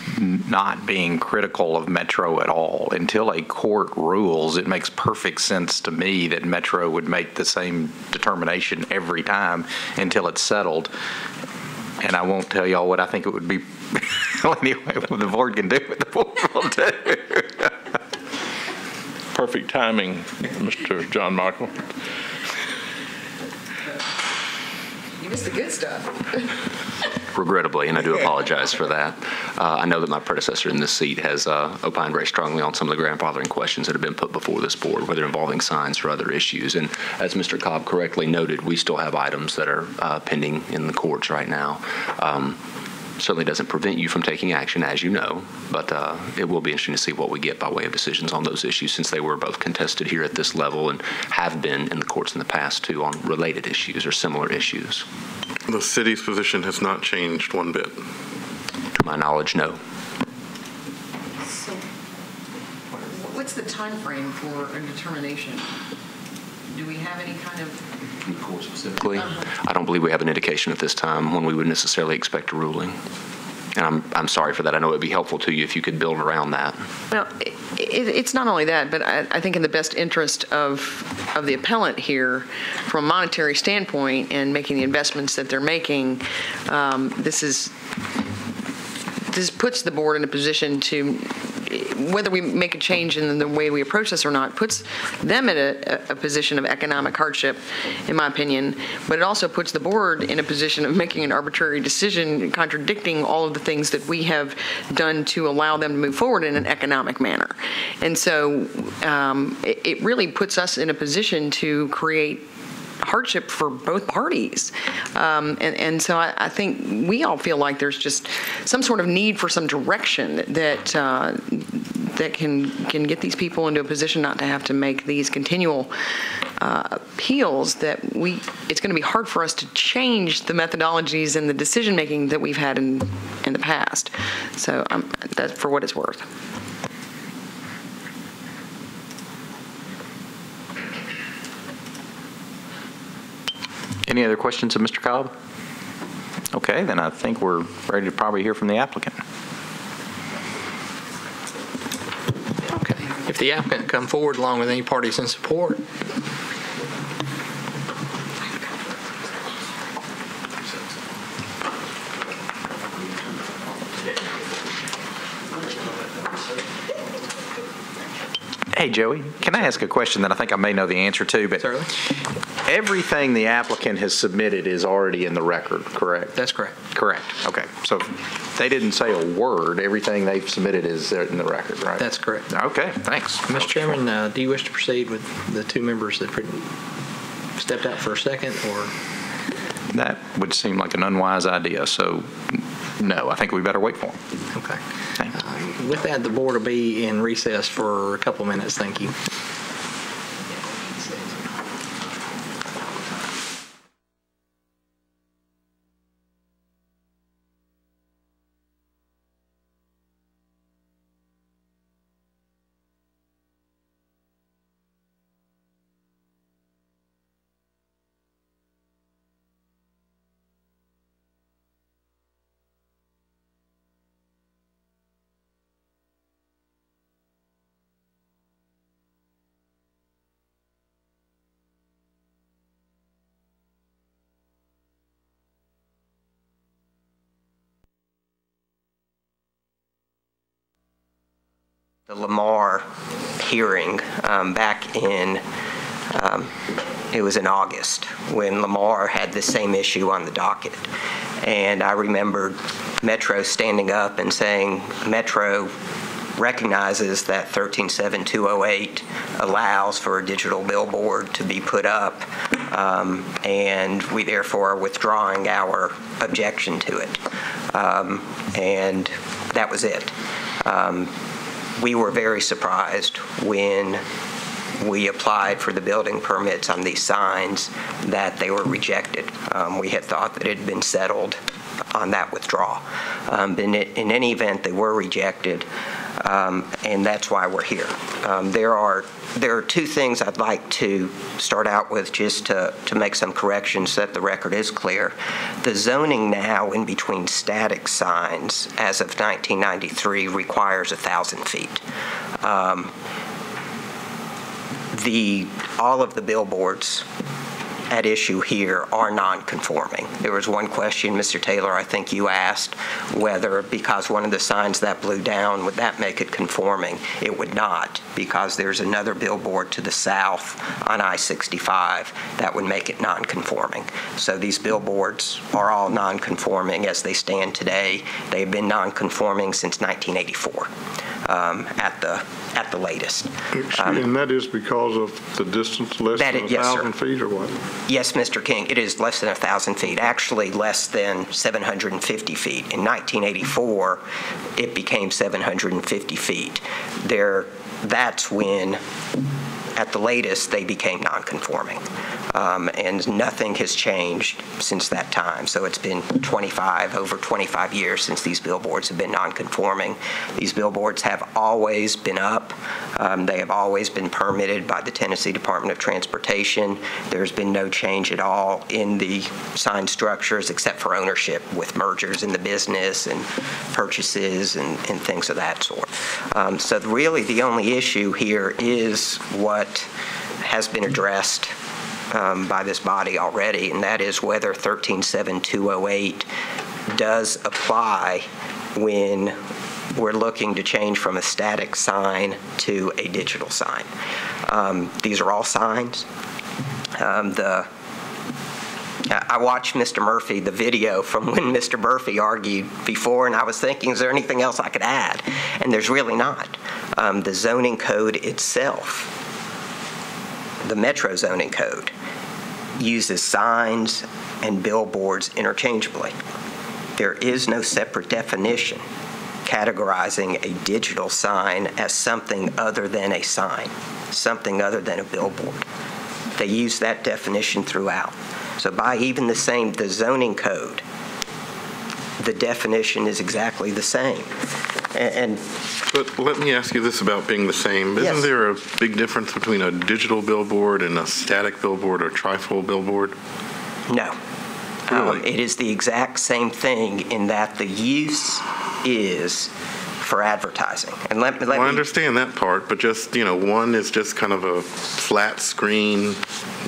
not being critical of Metro at all. Until a court rules, it makes perfect sense to me that Metro would make the same determination every time until it's settled. And I won't tell y'all what I think it would be. *laughs* Anyway, what the board can do, what the board will do. *laughs* Perfect timing, Mr. John Michael. You missed the good stuff. *laughs* regrettably, and I do apologize for that. Uh, I know that my predecessor in this seat has uh, opined very strongly on some of the grandfathering questions that have been put before this board, whether involving signs or other issues. And as Mr. Cobb correctly noted, we still have items that are uh, pending in the courts right now. Um, Certainly doesn't prevent you from taking action, as you know, but uh, it will be interesting to see what we get by way of decisions on those issues, since they were both contested here at this level and have been in the courts in the past, too, on related issues or similar issues. The city's position has not changed one bit. To my knowledge, no. So what's the time frame for a determination? Do we have any kind of specifically. I don't believe we have an indication at this time when we would necessarily expect a ruling. And I'm, I'm sorry for that. I know it'd be helpful to you if you could build around that. Well, i it, it's not only that, but I, I think in the best interest of, of the appellant here, from a monetary standpoint and making the investments that they're making, um, this is, this puts the board in a position to, whether we make a change in the way we approach this or not, puts them in a, a position of economic hardship, in my opinion, but it also puts the board in a position of making an arbitrary decision contradicting all of the things that we have done to allow them to move forward in an economic manner. And so um, it, it really puts us in a position to create hardship for both parties. Um, and, and so I, I think we all feel like there's just some sort of need for some direction that uh, that can can get these people into a position not to have to make these continual uh, appeals. That we it's going to be hard for us to change the methodologies and the decision making that we've had in in the past. So um, that's for what it's worth. Any other questions of Mr. Cobb? Okay, then I think we're ready to probably hear from the applicant. Okay. If the applicant come forward along with any parties in support, Hey, Joey, can I ask a question that I think I may know the answer to? But Certainly. Everything the applicant has submitted is already in the record, correct? that's correct. Correct, okay. So they didn't say a word, everything they've submitted is in the record, right? That's correct. Okay, thanks. Mr. Chairman, uh, do you wish to proceed with the two members that stepped out for a second, or? That would seem like an unwise idea, so no, I think we better wait for them. Okay. Uh, With that, the board will be in recess for a couple minutes. Thank you. The Lamar hearing um, back in, um, it was in August, when Lamar had the same issue on the docket. And I remembered Metro standing up and saying, Metro recognizes that 137208 allows for a digital billboard to be put up, um, and we therefore are withdrawing our objection to it. Um, And that was it. Um, we were very surprised when we applied for the building permits on these signs that they were rejected. Um, We had thought that it had been settled on that withdrawal. Um, In in any event, they were rejected, um, and that's why we're here. Um, There are, there are two things I'd like to start out with, just to, to make some corrections so that the record is clear. The zoning now in between static signs, as of 1993, requires a 1,000 feet. Um, The, all of the billboards at issue here are non-conforming. There was one question, Mr. Taylor, I think you asked, whether because one of the signs that blew down, would that make it conforming? It would not, because there's another billboard to the south on I-65 that would make it non-conforming. So these billboards are all non-conforming as they stand today. They've been non-conforming since 1984 um, at the, at the latest. Um, And that is because of the distance less than is- a yes, 1,000 feet or what? Yes, Mr. King, it is less than 1,000 feet, actually less than 750 feet. In 1984, it became 750 feet. There, that's when, at the latest, they became non-conforming. Um, And nothing has changed since that time. So it's been 25, over 25 years since these billboards have been non-conforming. These billboards have always been up. Um, They have always been permitted by the Tennessee Department of Transportation. There's been no change at all in the sign structures except for ownership with mergers in the business and purchases and and things of that sort. Um, So really, the only issue here is what has been addressed um, by this body already, and that is whether 137208 does apply when we're looking to change from a static sign to a digital sign. Um, These are all signs. Um, The I watched Mr. Murphy, the video from when Mr. Murphy argued before, and I was thinking, is there anything else I could add? And there's really not. Um, The zoning code itself, the Metro zoning code, uses signs and billboards interchangeably. There is no separate definition categorizing a digital sign as something other than a sign, something other than a billboard. They use that definition throughout. So by even the same, the zoning code, the definition is exactly the same. A- And But let me ask you this about being the same. Yes. Isn't there a big difference between a digital billboard and a static billboard or trifold billboard? No. Um, It is the exact same thing in that the use is for advertising. And let let Well, I me, understand that part, but just, you know, one is just kind of a flat screen,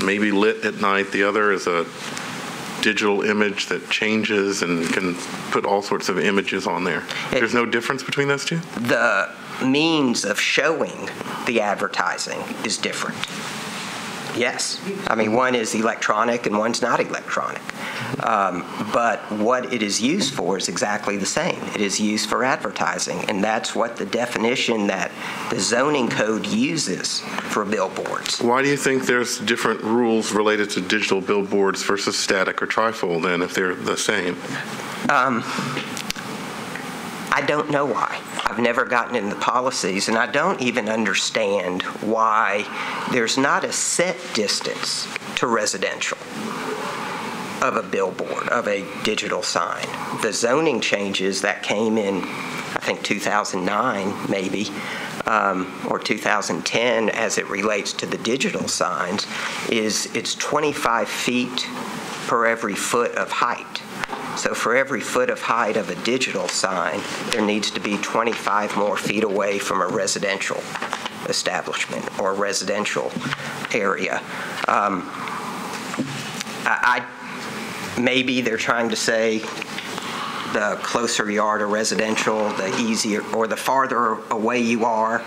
maybe lit at night. The other is a digital image that changes and can put all sorts of images on there. It- There's no difference between those two? the means of showing the advertising is different. Yes. I mean, one is electronic and one's not electronic. Um, But what it is used for is exactly the same. It is used for advertising, and that's what the definition that the zoning code uses for billboards. Why do you think there's different rules related to digital billboards versus static or trifold then, if they're the same? Um, I don't know why. I've never gotten into the policies, and I don't even understand why there's not a set distance to residential of a billboard, of a digital sign. The zoning changes that came in, I think, 2009, maybe, um, or 2010, as it relates to the digital signs, is it's 25 feet per every foot of height. So for every foot of height of a digital sign, there needs to be 25 more feet away from a residential establishment or residential area. Um, I, maybe they're trying to say the closer you are to residential, the easier, or the farther away you are,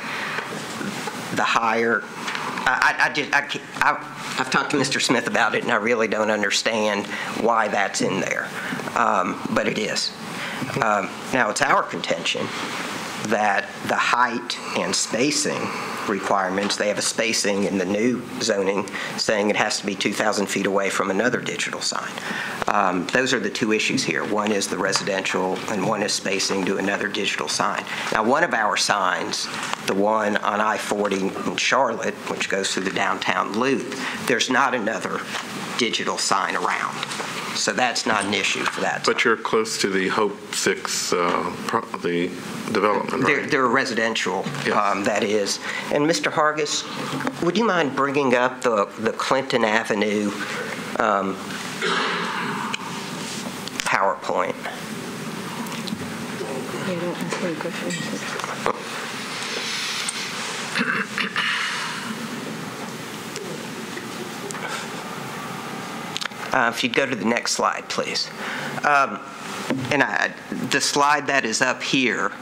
the higher. I, I- I I, I- I've talked to Mr. Smith about it, and I really don't understand why that's in there, Um, but it is. Um, Now, it's our contention that the height and spacing requirements, they have a spacing in the new zoning saying it has to be 2,000 feet away from another digital sign. Um, Those are the two issues here. One is the residential, and one is spacing to another digital sign. Now, one of our signs, the one on I-40 in Charlotte, which goes through the downtown loop, there's not another digital sign around. So that's not an issue for that. But you're close to the Hope 6, uh, pro- the development, They're, right? they're residential, Yes. um, that is. And Mr. Hargis, would you mind bringing up the, the Clinton Avenue um, PowerPoint? Yeah, *laughs* don't ask any questions. Uh, If you'd go to the next slide, please. Um, And I- the slide that is up here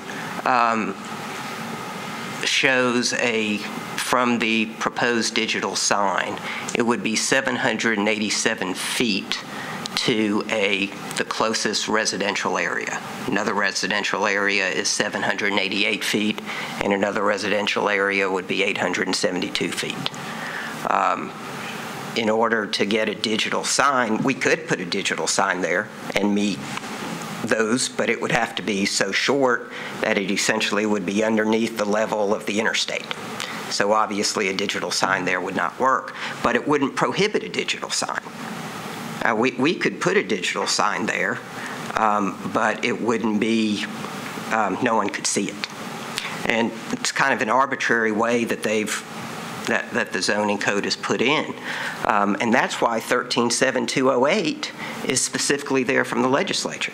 um, shows a, from the proposed digital sign, it would be 787 feet to a, the closest residential area. Another residential area is 788 feet, and another residential area would be 872 feet. Um, in order to get a digital sign, we could put a digital sign there and meet those, but it would have to be so short that it essentially would be underneath the level of the interstate. So obviously, a digital sign there would not work, but it wouldn't prohibit a digital sign. Uh, We we could put a digital sign there, um, but it wouldn't be, um, no one could see it. And it's kind of an arbitrary way that they've, that, that the zoning code is put in. Um, And that's why 137208 is specifically there from the legislature.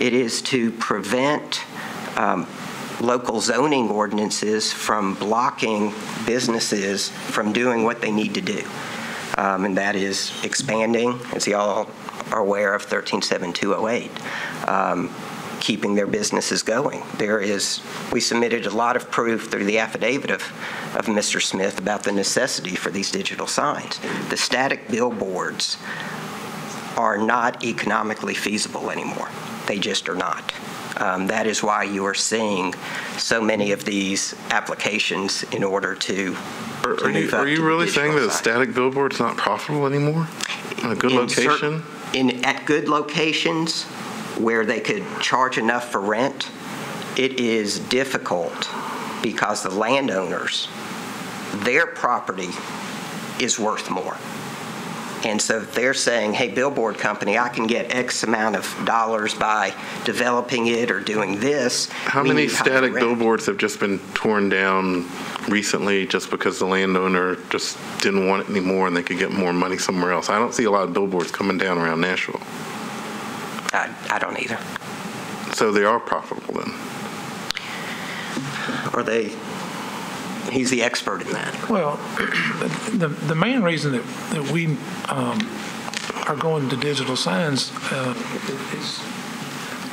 It is to prevent um, local zoning ordinances from blocking businesses from doing what they need to do. Um, And that is expanding, as y'all are aware of 137208, um, keeping their businesses going. There is, we submitted a lot of proof through the affidavit of, of Mr. Smith about the necessity for these digital signs. The static billboards are not economically feasible anymore. They just are not. Um, That is why you are seeing so many of these applications in order to Are to are you, are you really saying that a static billboard's not profitable anymore? On a good In location? In, at good locations where they could charge enough for rent, it is difficult because the landowners, their property is worth more. And so they're saying, hey, billboard company, I can get X amount of dollars by developing it or doing this. How We many static billboards have just been torn down recently just because the landowner just didn't want it anymore and they could get more money somewhere else? I don't see a lot of billboards coming down around Nashville. I, I don't either. So they are profitable then. Are they, he's the expert in that. Well, *clears throat* the, the main reason that, that we um, are going to digital signs uh, is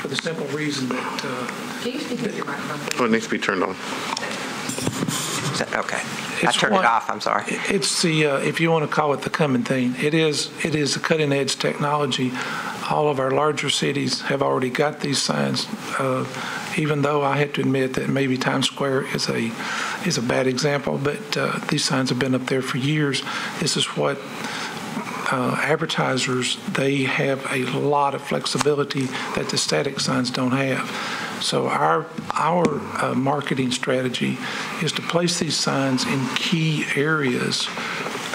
for the simple reason that, uh, Can you speak into your microphone? Oh, it needs to be turned on. Is that- Okay. I It's turned it off, I'm sorry. It's the, uh, if you want to call it the coming thing, it is, it is a cutting-edge technology. All of our larger cities have already got these signs, uh, even though I have to admit that maybe Times Square is a, is a bad example, but uh, these signs have been up there for years. This is what uh, advertisers, they have a lot of flexibility that the static signs don't have. So our, our uh, marketing strategy is to place these signs in key areas,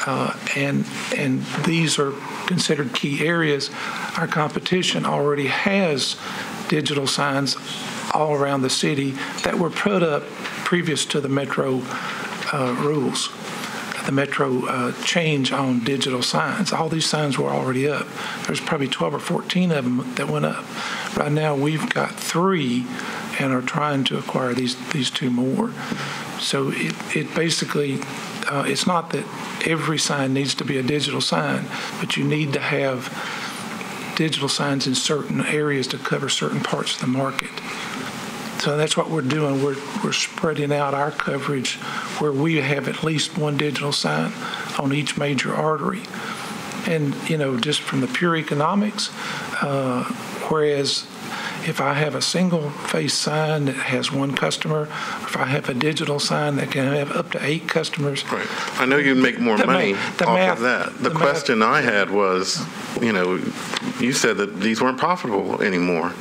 uh, and, and these are considered key areas. Our competition already has digital signs all around the city that were put up previous to the metro uh, rules the Metro uh, change on digital signs. All these signs were already up. There's probably 12 or 14 of them that went up. Right now, we've got three and are trying to acquire these, these two more. So it, it basically, uh, it's not that every sign needs to be a digital sign, but you need to have digital signs in certain areas to cover certain parts of the market. So that's what we're doing. We're, we're spreading out our coverage where we have at least one digital sign on each major artery. And, you know, just from the pure economics, uh, whereas if I have a single face sign that has one customer, if I have a digital sign that can have up to eight customers. Right. I know you'd make more The ma- money the off math- of that. The the math- question I had was, you know, you said that these weren't profitable anymore.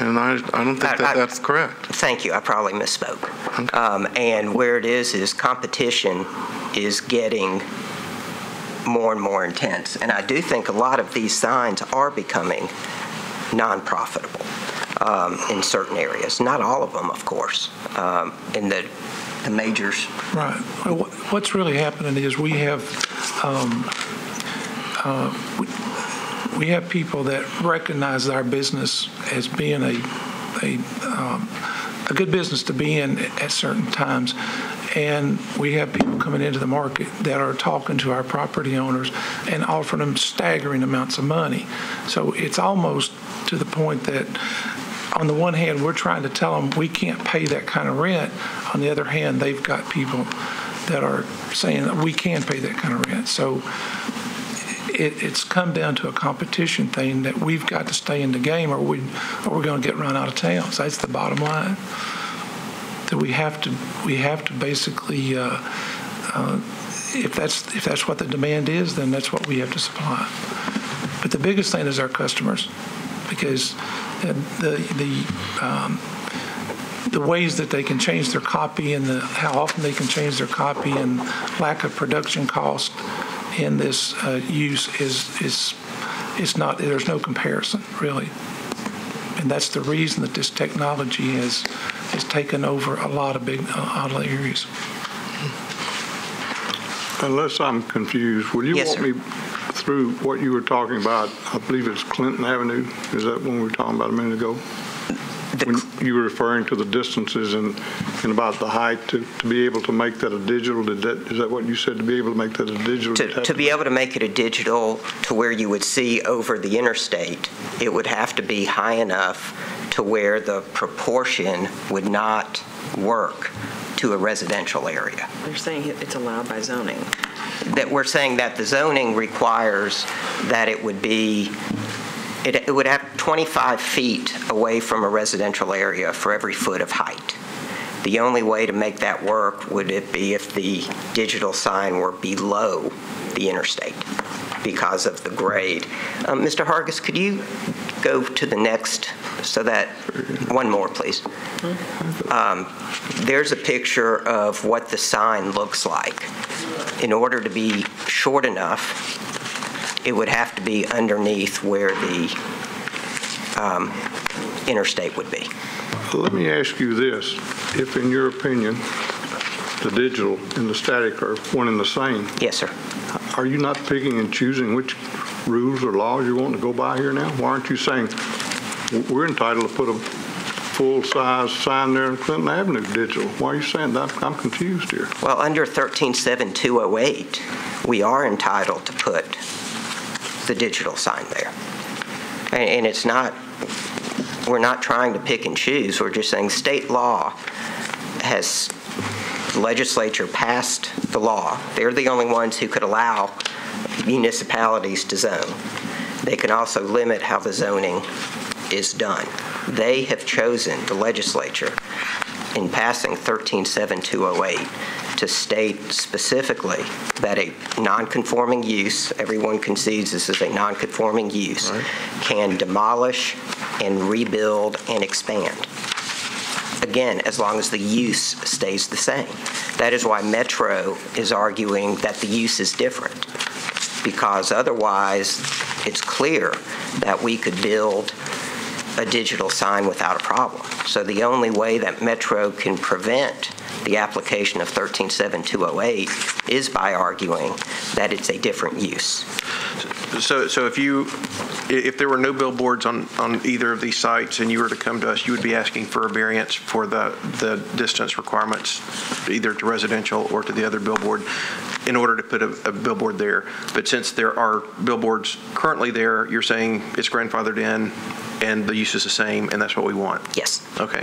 And I, I don't think I- that I- that's correct. Thank you, I probably misspoke. Um, And where it is, is competition is getting more and more intense. And I do think a lot of these signs are becoming non-profitable um, in certain areas. Not all of them, of course. Um, In the, the majors, Right. What's really happening is we have, um, uh, we- we have people that recognize our business as being a, a, um, a good business to be in at certain times. And we have people coming into the market that are talking to our property owners and offering them staggering amounts of money. So it's almost to the point that on the one hand, we're trying to tell them we can't pay that kind of rent. On the other hand, they've got people that are saying that we can pay that kind of rent. So it, it's come down to a competition thing that we've got to stay in the game or we, or we're going to get run out of town. So that's the bottom line. That we have to, we have to basically, uh, uh, if that's, if that's what the demand is, then that's what we have to supply. But the biggest thing is our customers, because uh, the, the, um, the ways that they can change their copy and the, how often they can change their copy and lack of production cost in this uh, use is, is, is not, there's no comparison, really. And that's the reason that this technology has, has taken over a lot of big, a lot of areas. Unless I'm confused, will you Yes, walk sir. me through what you were talking about? I believe it's Clinton Avenue. Is that one we were talking about a minute ago? When you were referring to the distances and, and about the height to, to be able to make that a digital, did that, is that what you said, to be able to make that a digital? To, to be able to make it a digital to where you would see over the interstate, it would have to be high enough to where the proportion would not work to a residential area. They're saying it's allowed by zoning. That we're saying that the zoning requires that it would be, it, it would have 25 feet away from a residential area for every foot of height. The only way to make that work would it be if the digital sign were below the interstate because of the grade. Um, Mr. Hargis, could you go to the next, so that, one more, please. Um, There's a picture of what the sign looks like. In order to be short enough, it would have to be underneath where the um, interstate would be. Let me ask you this. If, in your opinion, the digital and the static are one and the same, Yes, sir. Are you not picking and choosing which rules or laws you want to go by here now? Why aren't you saying, we're entitled to put a full-size sign there on Clinton Avenue digital? Why are you saying that? I'm confused here. Well, under 137208, we are entitled to put the digital sign there. And and it's not, we're not trying to pick and choose, we're just saying state law has, the legislature passed the law. They're the only ones who could allow municipalities to zone. They can also limit how the zoning is done. They have chosen, the legislature, in passing 137208, to state specifically that a non-conforming use, everyone concedes this is a non-conforming use, can demolish and rebuild and expand. Again, as long as the use stays the same. That is why Metro is arguing that the use is different, because otherwise, it's clear that we could build a digital sign without a problem. So the only way that Metro can prevent the application of 137208 is by arguing that it's a different use. So, so if you, if there were no billboards on, on either of these sites and you were to come to us, you would be asking for a variance for the, the distance requirements, either to residential or to the other billboard, in order to put a, a billboard there. But since there are billboards currently there, you're saying it's grandfathered in and the use is the same, and that's what we want? Yes. Okay.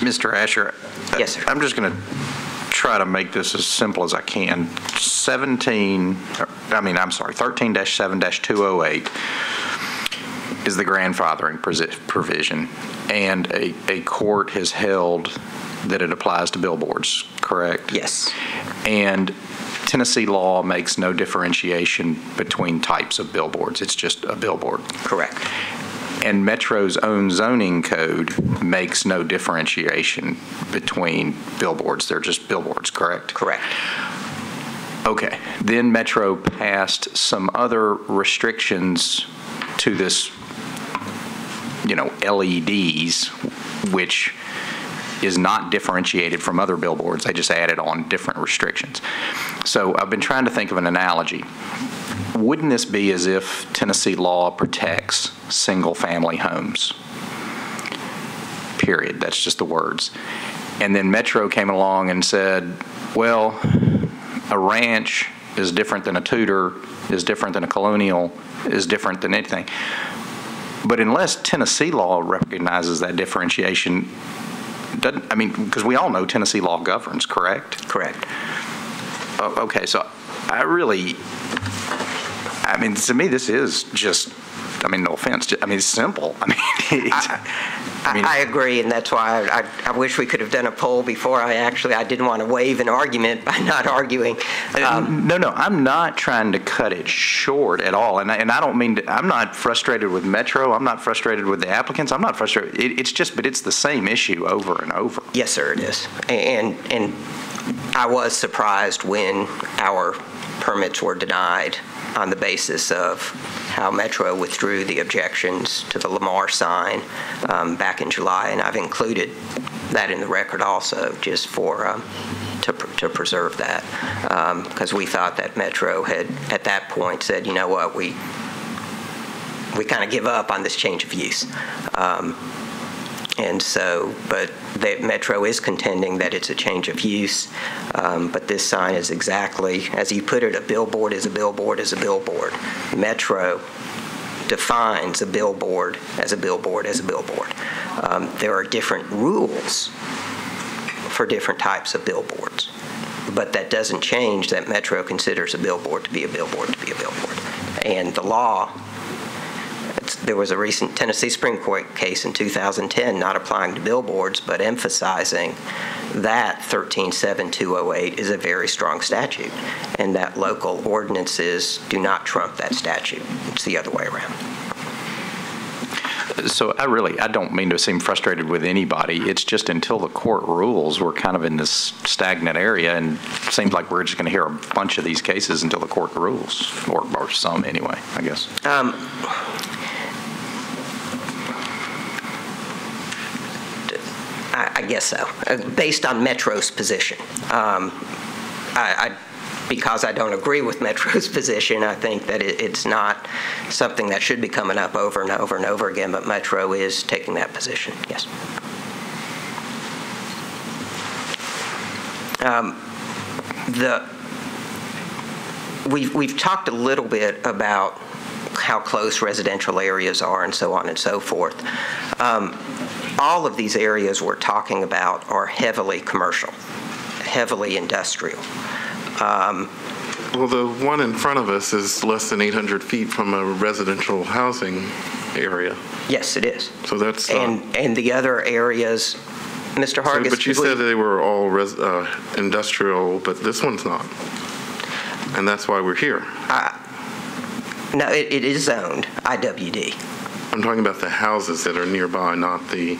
Mr. Asher? Yes, sir. I'm just going to try to make this as simple as I can. 17, I mean, I'm sorry, 13-7-208 is the grandfathering provision, and a, a court has held that it applies to billboards, correct? Yes. And Tennessee law makes no differentiation between types of billboards. It's just a billboard. Correct. And Metro's own zoning code makes no differentiation between billboards. They're just billboards, correct? Correct. Okay. Then Metro passed some other restrictions to this, you know, LEDs, which is not differentiated from other billboards. They just added on different restrictions. So I've been trying to think of an analogy. Wouldn't this be as if Tennessee law protects single-family homes? Period. That's just the words. And then Metro came along and said, well, a ranch is different than a Tudor, is different than a colonial, is different than anything. But unless Tennessee law recognizes that differentiation, doesn't, I mean, because we all know Tennessee law governs, correct? Correct. Okay, so I really, I mean, to me, this is just I mean, no offense, ju- I mean, it's simple. I mean, *laughs* it's- I, I agree, and that's why I, I wish we could have done a poll before I actually, I didn't want to waive an argument *laughs* by not arguing. Um, No, no, I'm not trying to cut it short at all, and I, and I don't mean, to- I'm not frustrated with Metro, I'm not frustrated with the applicants, I'm not frustrated, it, it's just, but it's the same issue over and over. Yes, sir, it is. And, and I was surprised when our permits were denied on the basis of how Metro withdrew the objections to the Lamar sign um, back in July, and I've included that in the record also, just for, um, to to preserve that, because we thought that Metro had, at that point, said, you know what, we, we kind of give up on this change of use. Um, and so, but that Metro is contending that it's a change of use, um, but this sign is exactly, as you put it, a billboard is a billboard is a billboard. Metro defines a billboard as a billboard as a billboard. Um, There are different rules for different types of billboards, but that doesn't change that Metro considers a billboard to be a billboard to be a billboard. And the law There was a recent Tennessee Supreme Court case in 2010, not applying to billboards, but emphasizing that 137208 is a very strong statute, and that local ordinances do not trump that statute. It's the other way around. So I really, I don't mean to seem frustrated with anybody. It's just until the court rules, we're kind of in this stagnant area, and it seems like we're just going to hear a bunch of these cases until the court rules, or, or some anyway, I guess. Um, I I guess so, uh, based on Metro's position. Um, I, I- because I don't agree with *laughs* Metro's position, I think that it- it's not something that should be coming up over and over and over again, but Metro is taking that position, yes. Um, The, we've, we've talked a little bit about how close residential areas are and so on and so forth. Um, All of these areas we're talking about are heavily commercial, heavily industrial. Um, Well, the one in front of us is less than 800 feet from a residential housing area. Yes, it is. So that's, uh, And, and the other areas, Mr. so- Hargis. but you said they were all res- uh, industrial, but this one's not. And that's why we're here. No, it, it is zoned IWD. I'm talking about the houses that are nearby, not the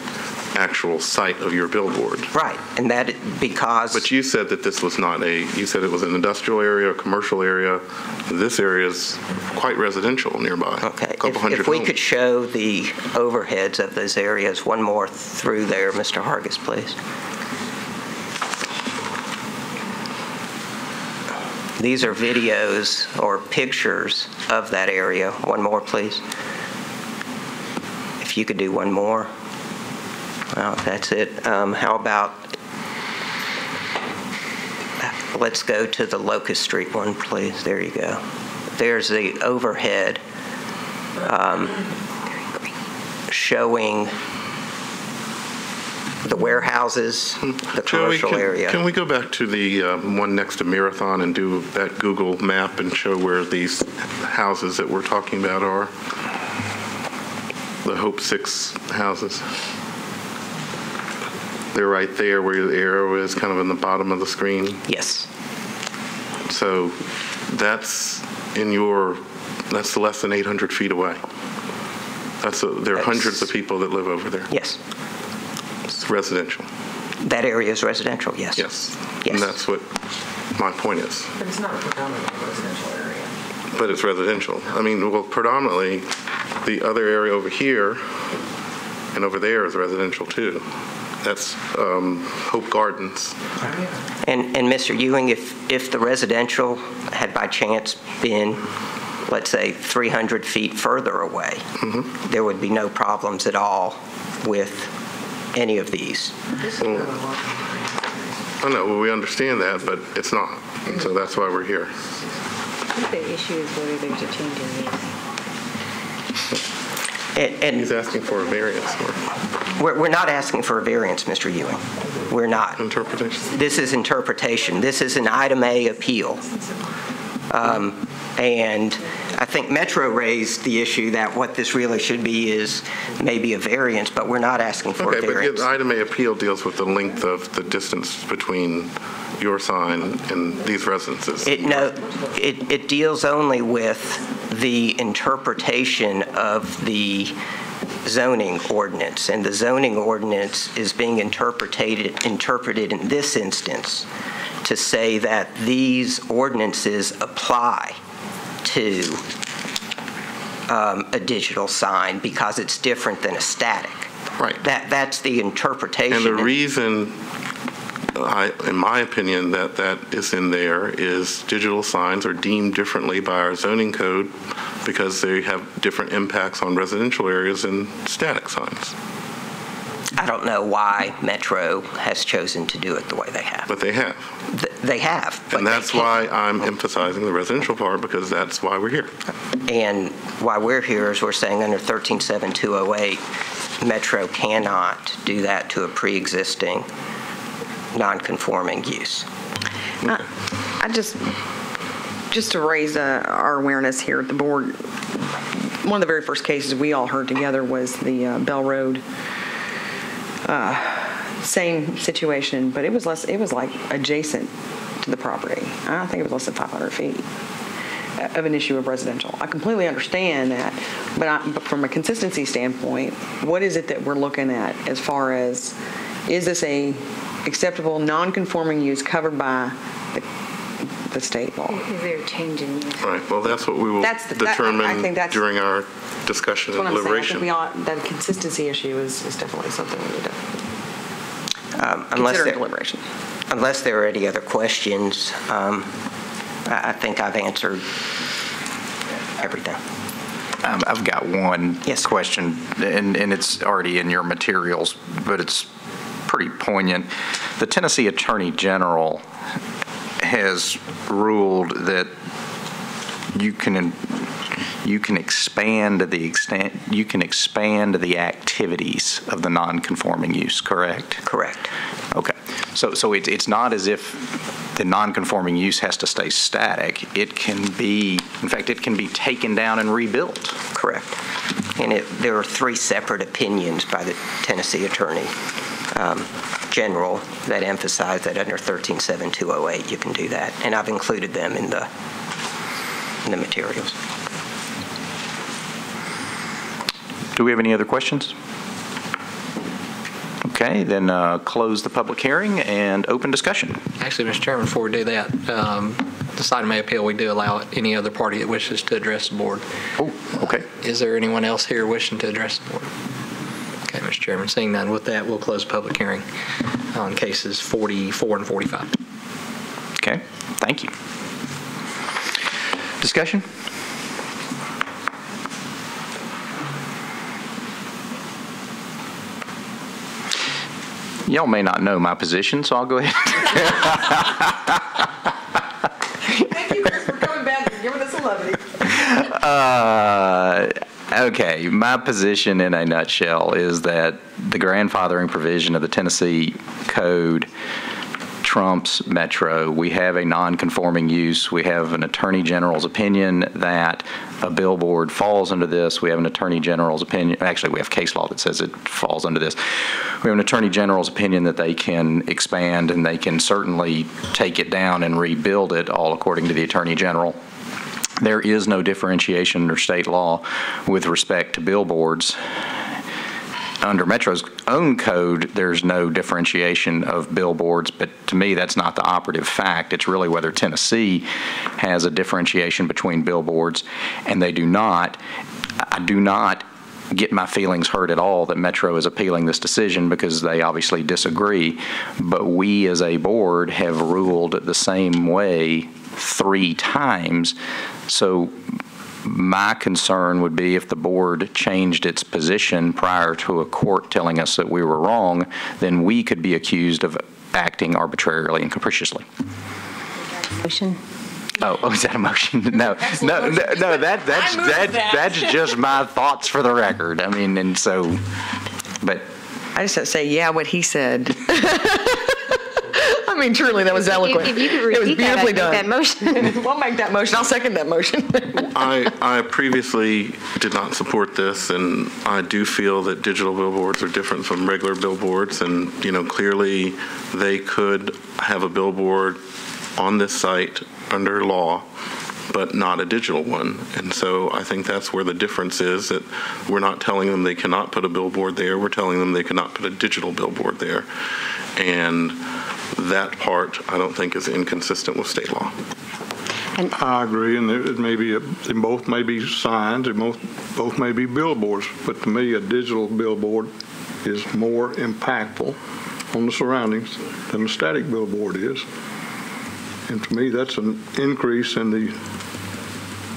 actual site of your billboard. Right, and that, because. But you said that this was not a, you said it was an industrial area, a commercial area. This area is quite residential nearby. Okay. If- If we homes. could show the overheads of those areas, one more through there, Mr. Hargis, please. These are videos or pictures of that area. One more, please. If you could do one more. Well, that's it. Um, How about, let's go to the Locust Street one, please. There you go. There's the overhead um, showing the warehouses, the commercial can- area. Can we go back to the um, one next to Marathon and do that Google map and show where these houses that we're talking about are? The Hope Six houses? They're right there where the arrow is, kind of in the bottom of the screen. Yes. So that's in your, that's less than 800 feet away. That's, a- there are hundreds of people that live over there. Yes. It's residential. That area is residential, yes. Yes. Yes. And that's what my point is. But it's not a predominantly residential area. But it's residential. I mean, well, predominantly, the other area over here and over there is residential too. That's um, Hope Gardens. And, and Mr. Ewing, if, if the residential had by chance been, let's say, 300 feet further away, Mm-hmm. there would be no problems at all with any of these. I know, well, we understand that, but it's not. And so that's why we're here. I think the issue is whether there's a change in use. And, and He's asking for a variance or we're, we're not asking for a variance, Mr. Ewing. We're not. interpretation. This is interpretation. This is an item A appeal. Um, And I think Metro raised the issue that what this really should be is maybe a variance, but we're not asking for Okay, a but variance. the item A appeal deals with the length of the distance between your sign and these residences. It, no, it, it deals only with the interpretation of the zoning ordinance, and the zoning ordinance is being interpreted, interpreted in this instance to say that these ordinances apply to um, a digital sign because it's different than a static. Right. That, that's the interpretation. And the reason, I, in my opinion, that that is in there is digital signs are deemed differently by our zoning code because they have different impacts on residential areas than static signs. I don't know why Metro has chosen to do it the way they have. But they have. Th- They have. And that's why I'm emphasizing the residential part because that's why we're here. And why we're here is we're saying under 137208, Metro cannot do that to a pre-existing non-conforming use. I I just, just to raise uh, our awareness here at the board, one of the very first cases we all heard together was the uh, Bell Road, uh, same situation, but it was less, it was like adjacent to the property. I think it was less than 500 feet of an issue of residential. I completely understand that, but I- but from a consistency standpoint, what is it that we're looking at as far as, is this a acceptable, non-conforming use covered by the- the state law? Is there a change in use? Right, well, that's what we will That's the- that- I- I determine think that's- during our discussion That's what and I'm saying. I think deliberation. we ought, that consistency issue is, is definitely something we need to Um, Unless consider there- deliberation. Unless there are any other questions, um, I I think I've answered everything. Um, I've got one yes. question, and, and it's already in your materials, but it's pretty poignant. The Tennessee Attorney General has ruled that you can, you can expand the extent, you can expand the activities of the non-conforming use, correct? Correct. Okay. So, so it's, it's not as if the non-conforming use has to stay static. It can be, in fact, it can be taken down and rebuilt. Correct. And it, there are three separate opinions by the Tennessee Attorney um, General that emphasize that under 137208, you can do that. And I've included them in the, in the materials. Do we have any other questions? Okay, then uh, close the public hearing and open discussion. Actually, Mr. Chairman, before we do that, um, this item A appeal, we do allow any other party that wishes to address the board. Oh, okay. Is there anyone else here wishing to address the board? Okay, Mr. Chairman, seeing none, with that, we'll close public hearing on cases 44 and 45. Okay, thank you. Discussion? Y'all may not know my position, so I'll go ahead. *laughs* Thank you, Chris, for coming back and giving us a levity. Uh, Okay, my position in a nutshell is that the grandfathering provision of the Tennessee Code trumps Metro. We have a non-conforming use. We have an Attorney General's opinion that a billboard falls under this. We have an Attorney General's opinion, actually, we have case law that says it falls under this. We have an Attorney General's opinion that they can expand and they can certainly take it down and rebuild it, all according to the Attorney General. There is no differentiation under state law with respect to billboards. Under Metro's own code, there's no differentiation of billboards, but to me, that's not the operative fact. It's really whether Tennessee has a differentiation between billboards, and they do not. I do not get my feelings hurt at all that Metro is appealing this decision because they obviously disagree. But we as a board have ruled the same way three times. So my concern would be if the board changed its position prior to a court telling us that we were wrong, then we could be accused of acting arbitrarily and capriciously. Motion? Oh, oh, is that a motion? *laughs* No, no, no, no, that, that's, that, that. that's just my thoughts for the record. I mean, and so, but, I just have to say, yeah, what he said. *laughs* I mean, truly, that was eloquent. If if you could It was repeat that, beautifully I'd make done. that motion. *laughs* *laughs* We'll make that motion. I'll second that motion. *laughs* I, I previously did not support this, and I do feel that digital billboards are different from regular billboards, and, you know, clearly, they could have a billboard on this site under law, but not a digital one. And so I think that's where the difference is, that we're not telling them they cannot put a billboard there, we're telling them they cannot put a digital billboard there. And that part, I don't think is inconsistent with state law. And I agree, and it it may be, a- they both may be signs, they both, both may be billboards, but to me, a digital billboard is more impactful on the surroundings than a static billboard is. And to me, that's an increase in the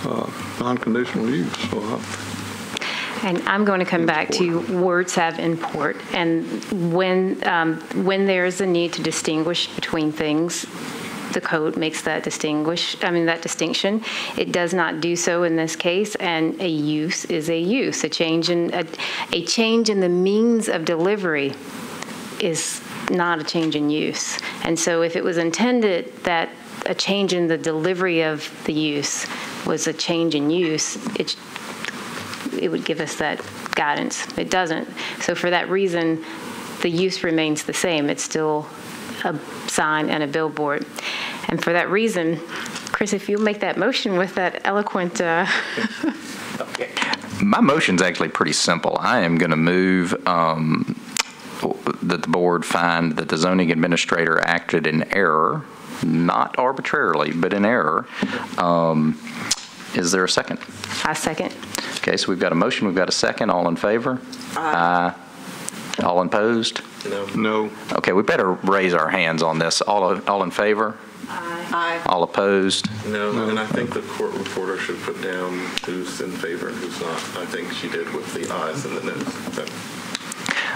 uh, non-conditional use, so I And I'm going to come back to words have import. And when, um, when there's a need to distinguish between things, the code makes that distinguish, I mean, that distinction. It does not do so in this case, and a use is a use. A change in, a, a change in the means of delivery is not a change in use. And so if it was intended that a change in the delivery of the use was a change in use, it, it would give us that guidance. It doesn't. So for that reason, the use remains the same. It's still a sign and a billboard. And for that reason, Chris, if you'll make that motion with that eloquent, uh, *laughs* My motion's actually pretty simple. I am going to move um, that the board find that the zoning administrator acted in error, not arbitrarily, but in error. Um, Is there a second? I second. Okay, so we've got a motion, we've got a second. All in favor? Aye. All opposed? No. No. Okay, we better raise our hands on this. All, all in favor? Aye. All opposed? No, and I think the court reporter should put down who's in favor and who's not. I think she did with the ayes and the noes. But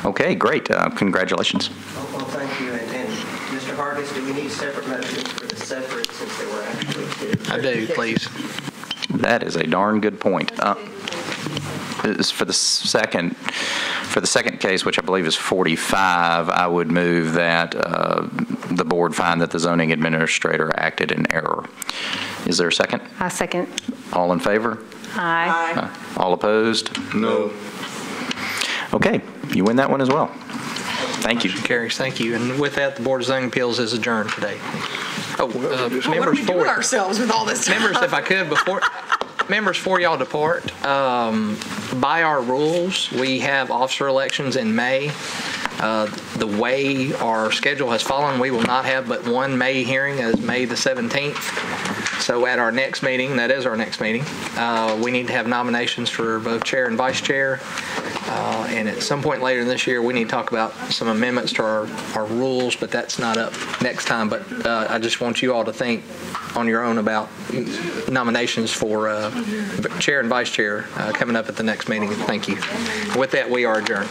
Okay, great. Uh, Congratulations. Oh, Well, thank you. And and Mr. Hargis, do we need separate motions for the separate since they were actually two? I do, please. That is a darn good point. Uh, is For the second, for the second case, which I believe is 45, I would move that uh, the board find that the zoning administrator acted in error. Is there a second? I second. All in favor? Aye. Uh, All opposed? No. Okay, you win that one as well. Thank you. Carries, thank you. And with that, the Board of Zoning Appeals is adjourned today. Oh, uh, What are we doing ourselves with all this time? members, if I could, before, *laughs* members, before y'all depart, um, by our rules, we have officer elections in May. Uh, The way our schedule has fallen, we will not have but one May hearing as May the 17th. So at our next meeting, that is our next meeting, uh, we need to have nominations for both chair and vice chair. Uh, And at some point later in this year, we need to talk about some amendments to our, our rules, but that's not up next time. But uh, I just want you all to think on your own about nominations for uh, chair and vice chair coming up at the next meeting. Thank you. With that, we are adjourned.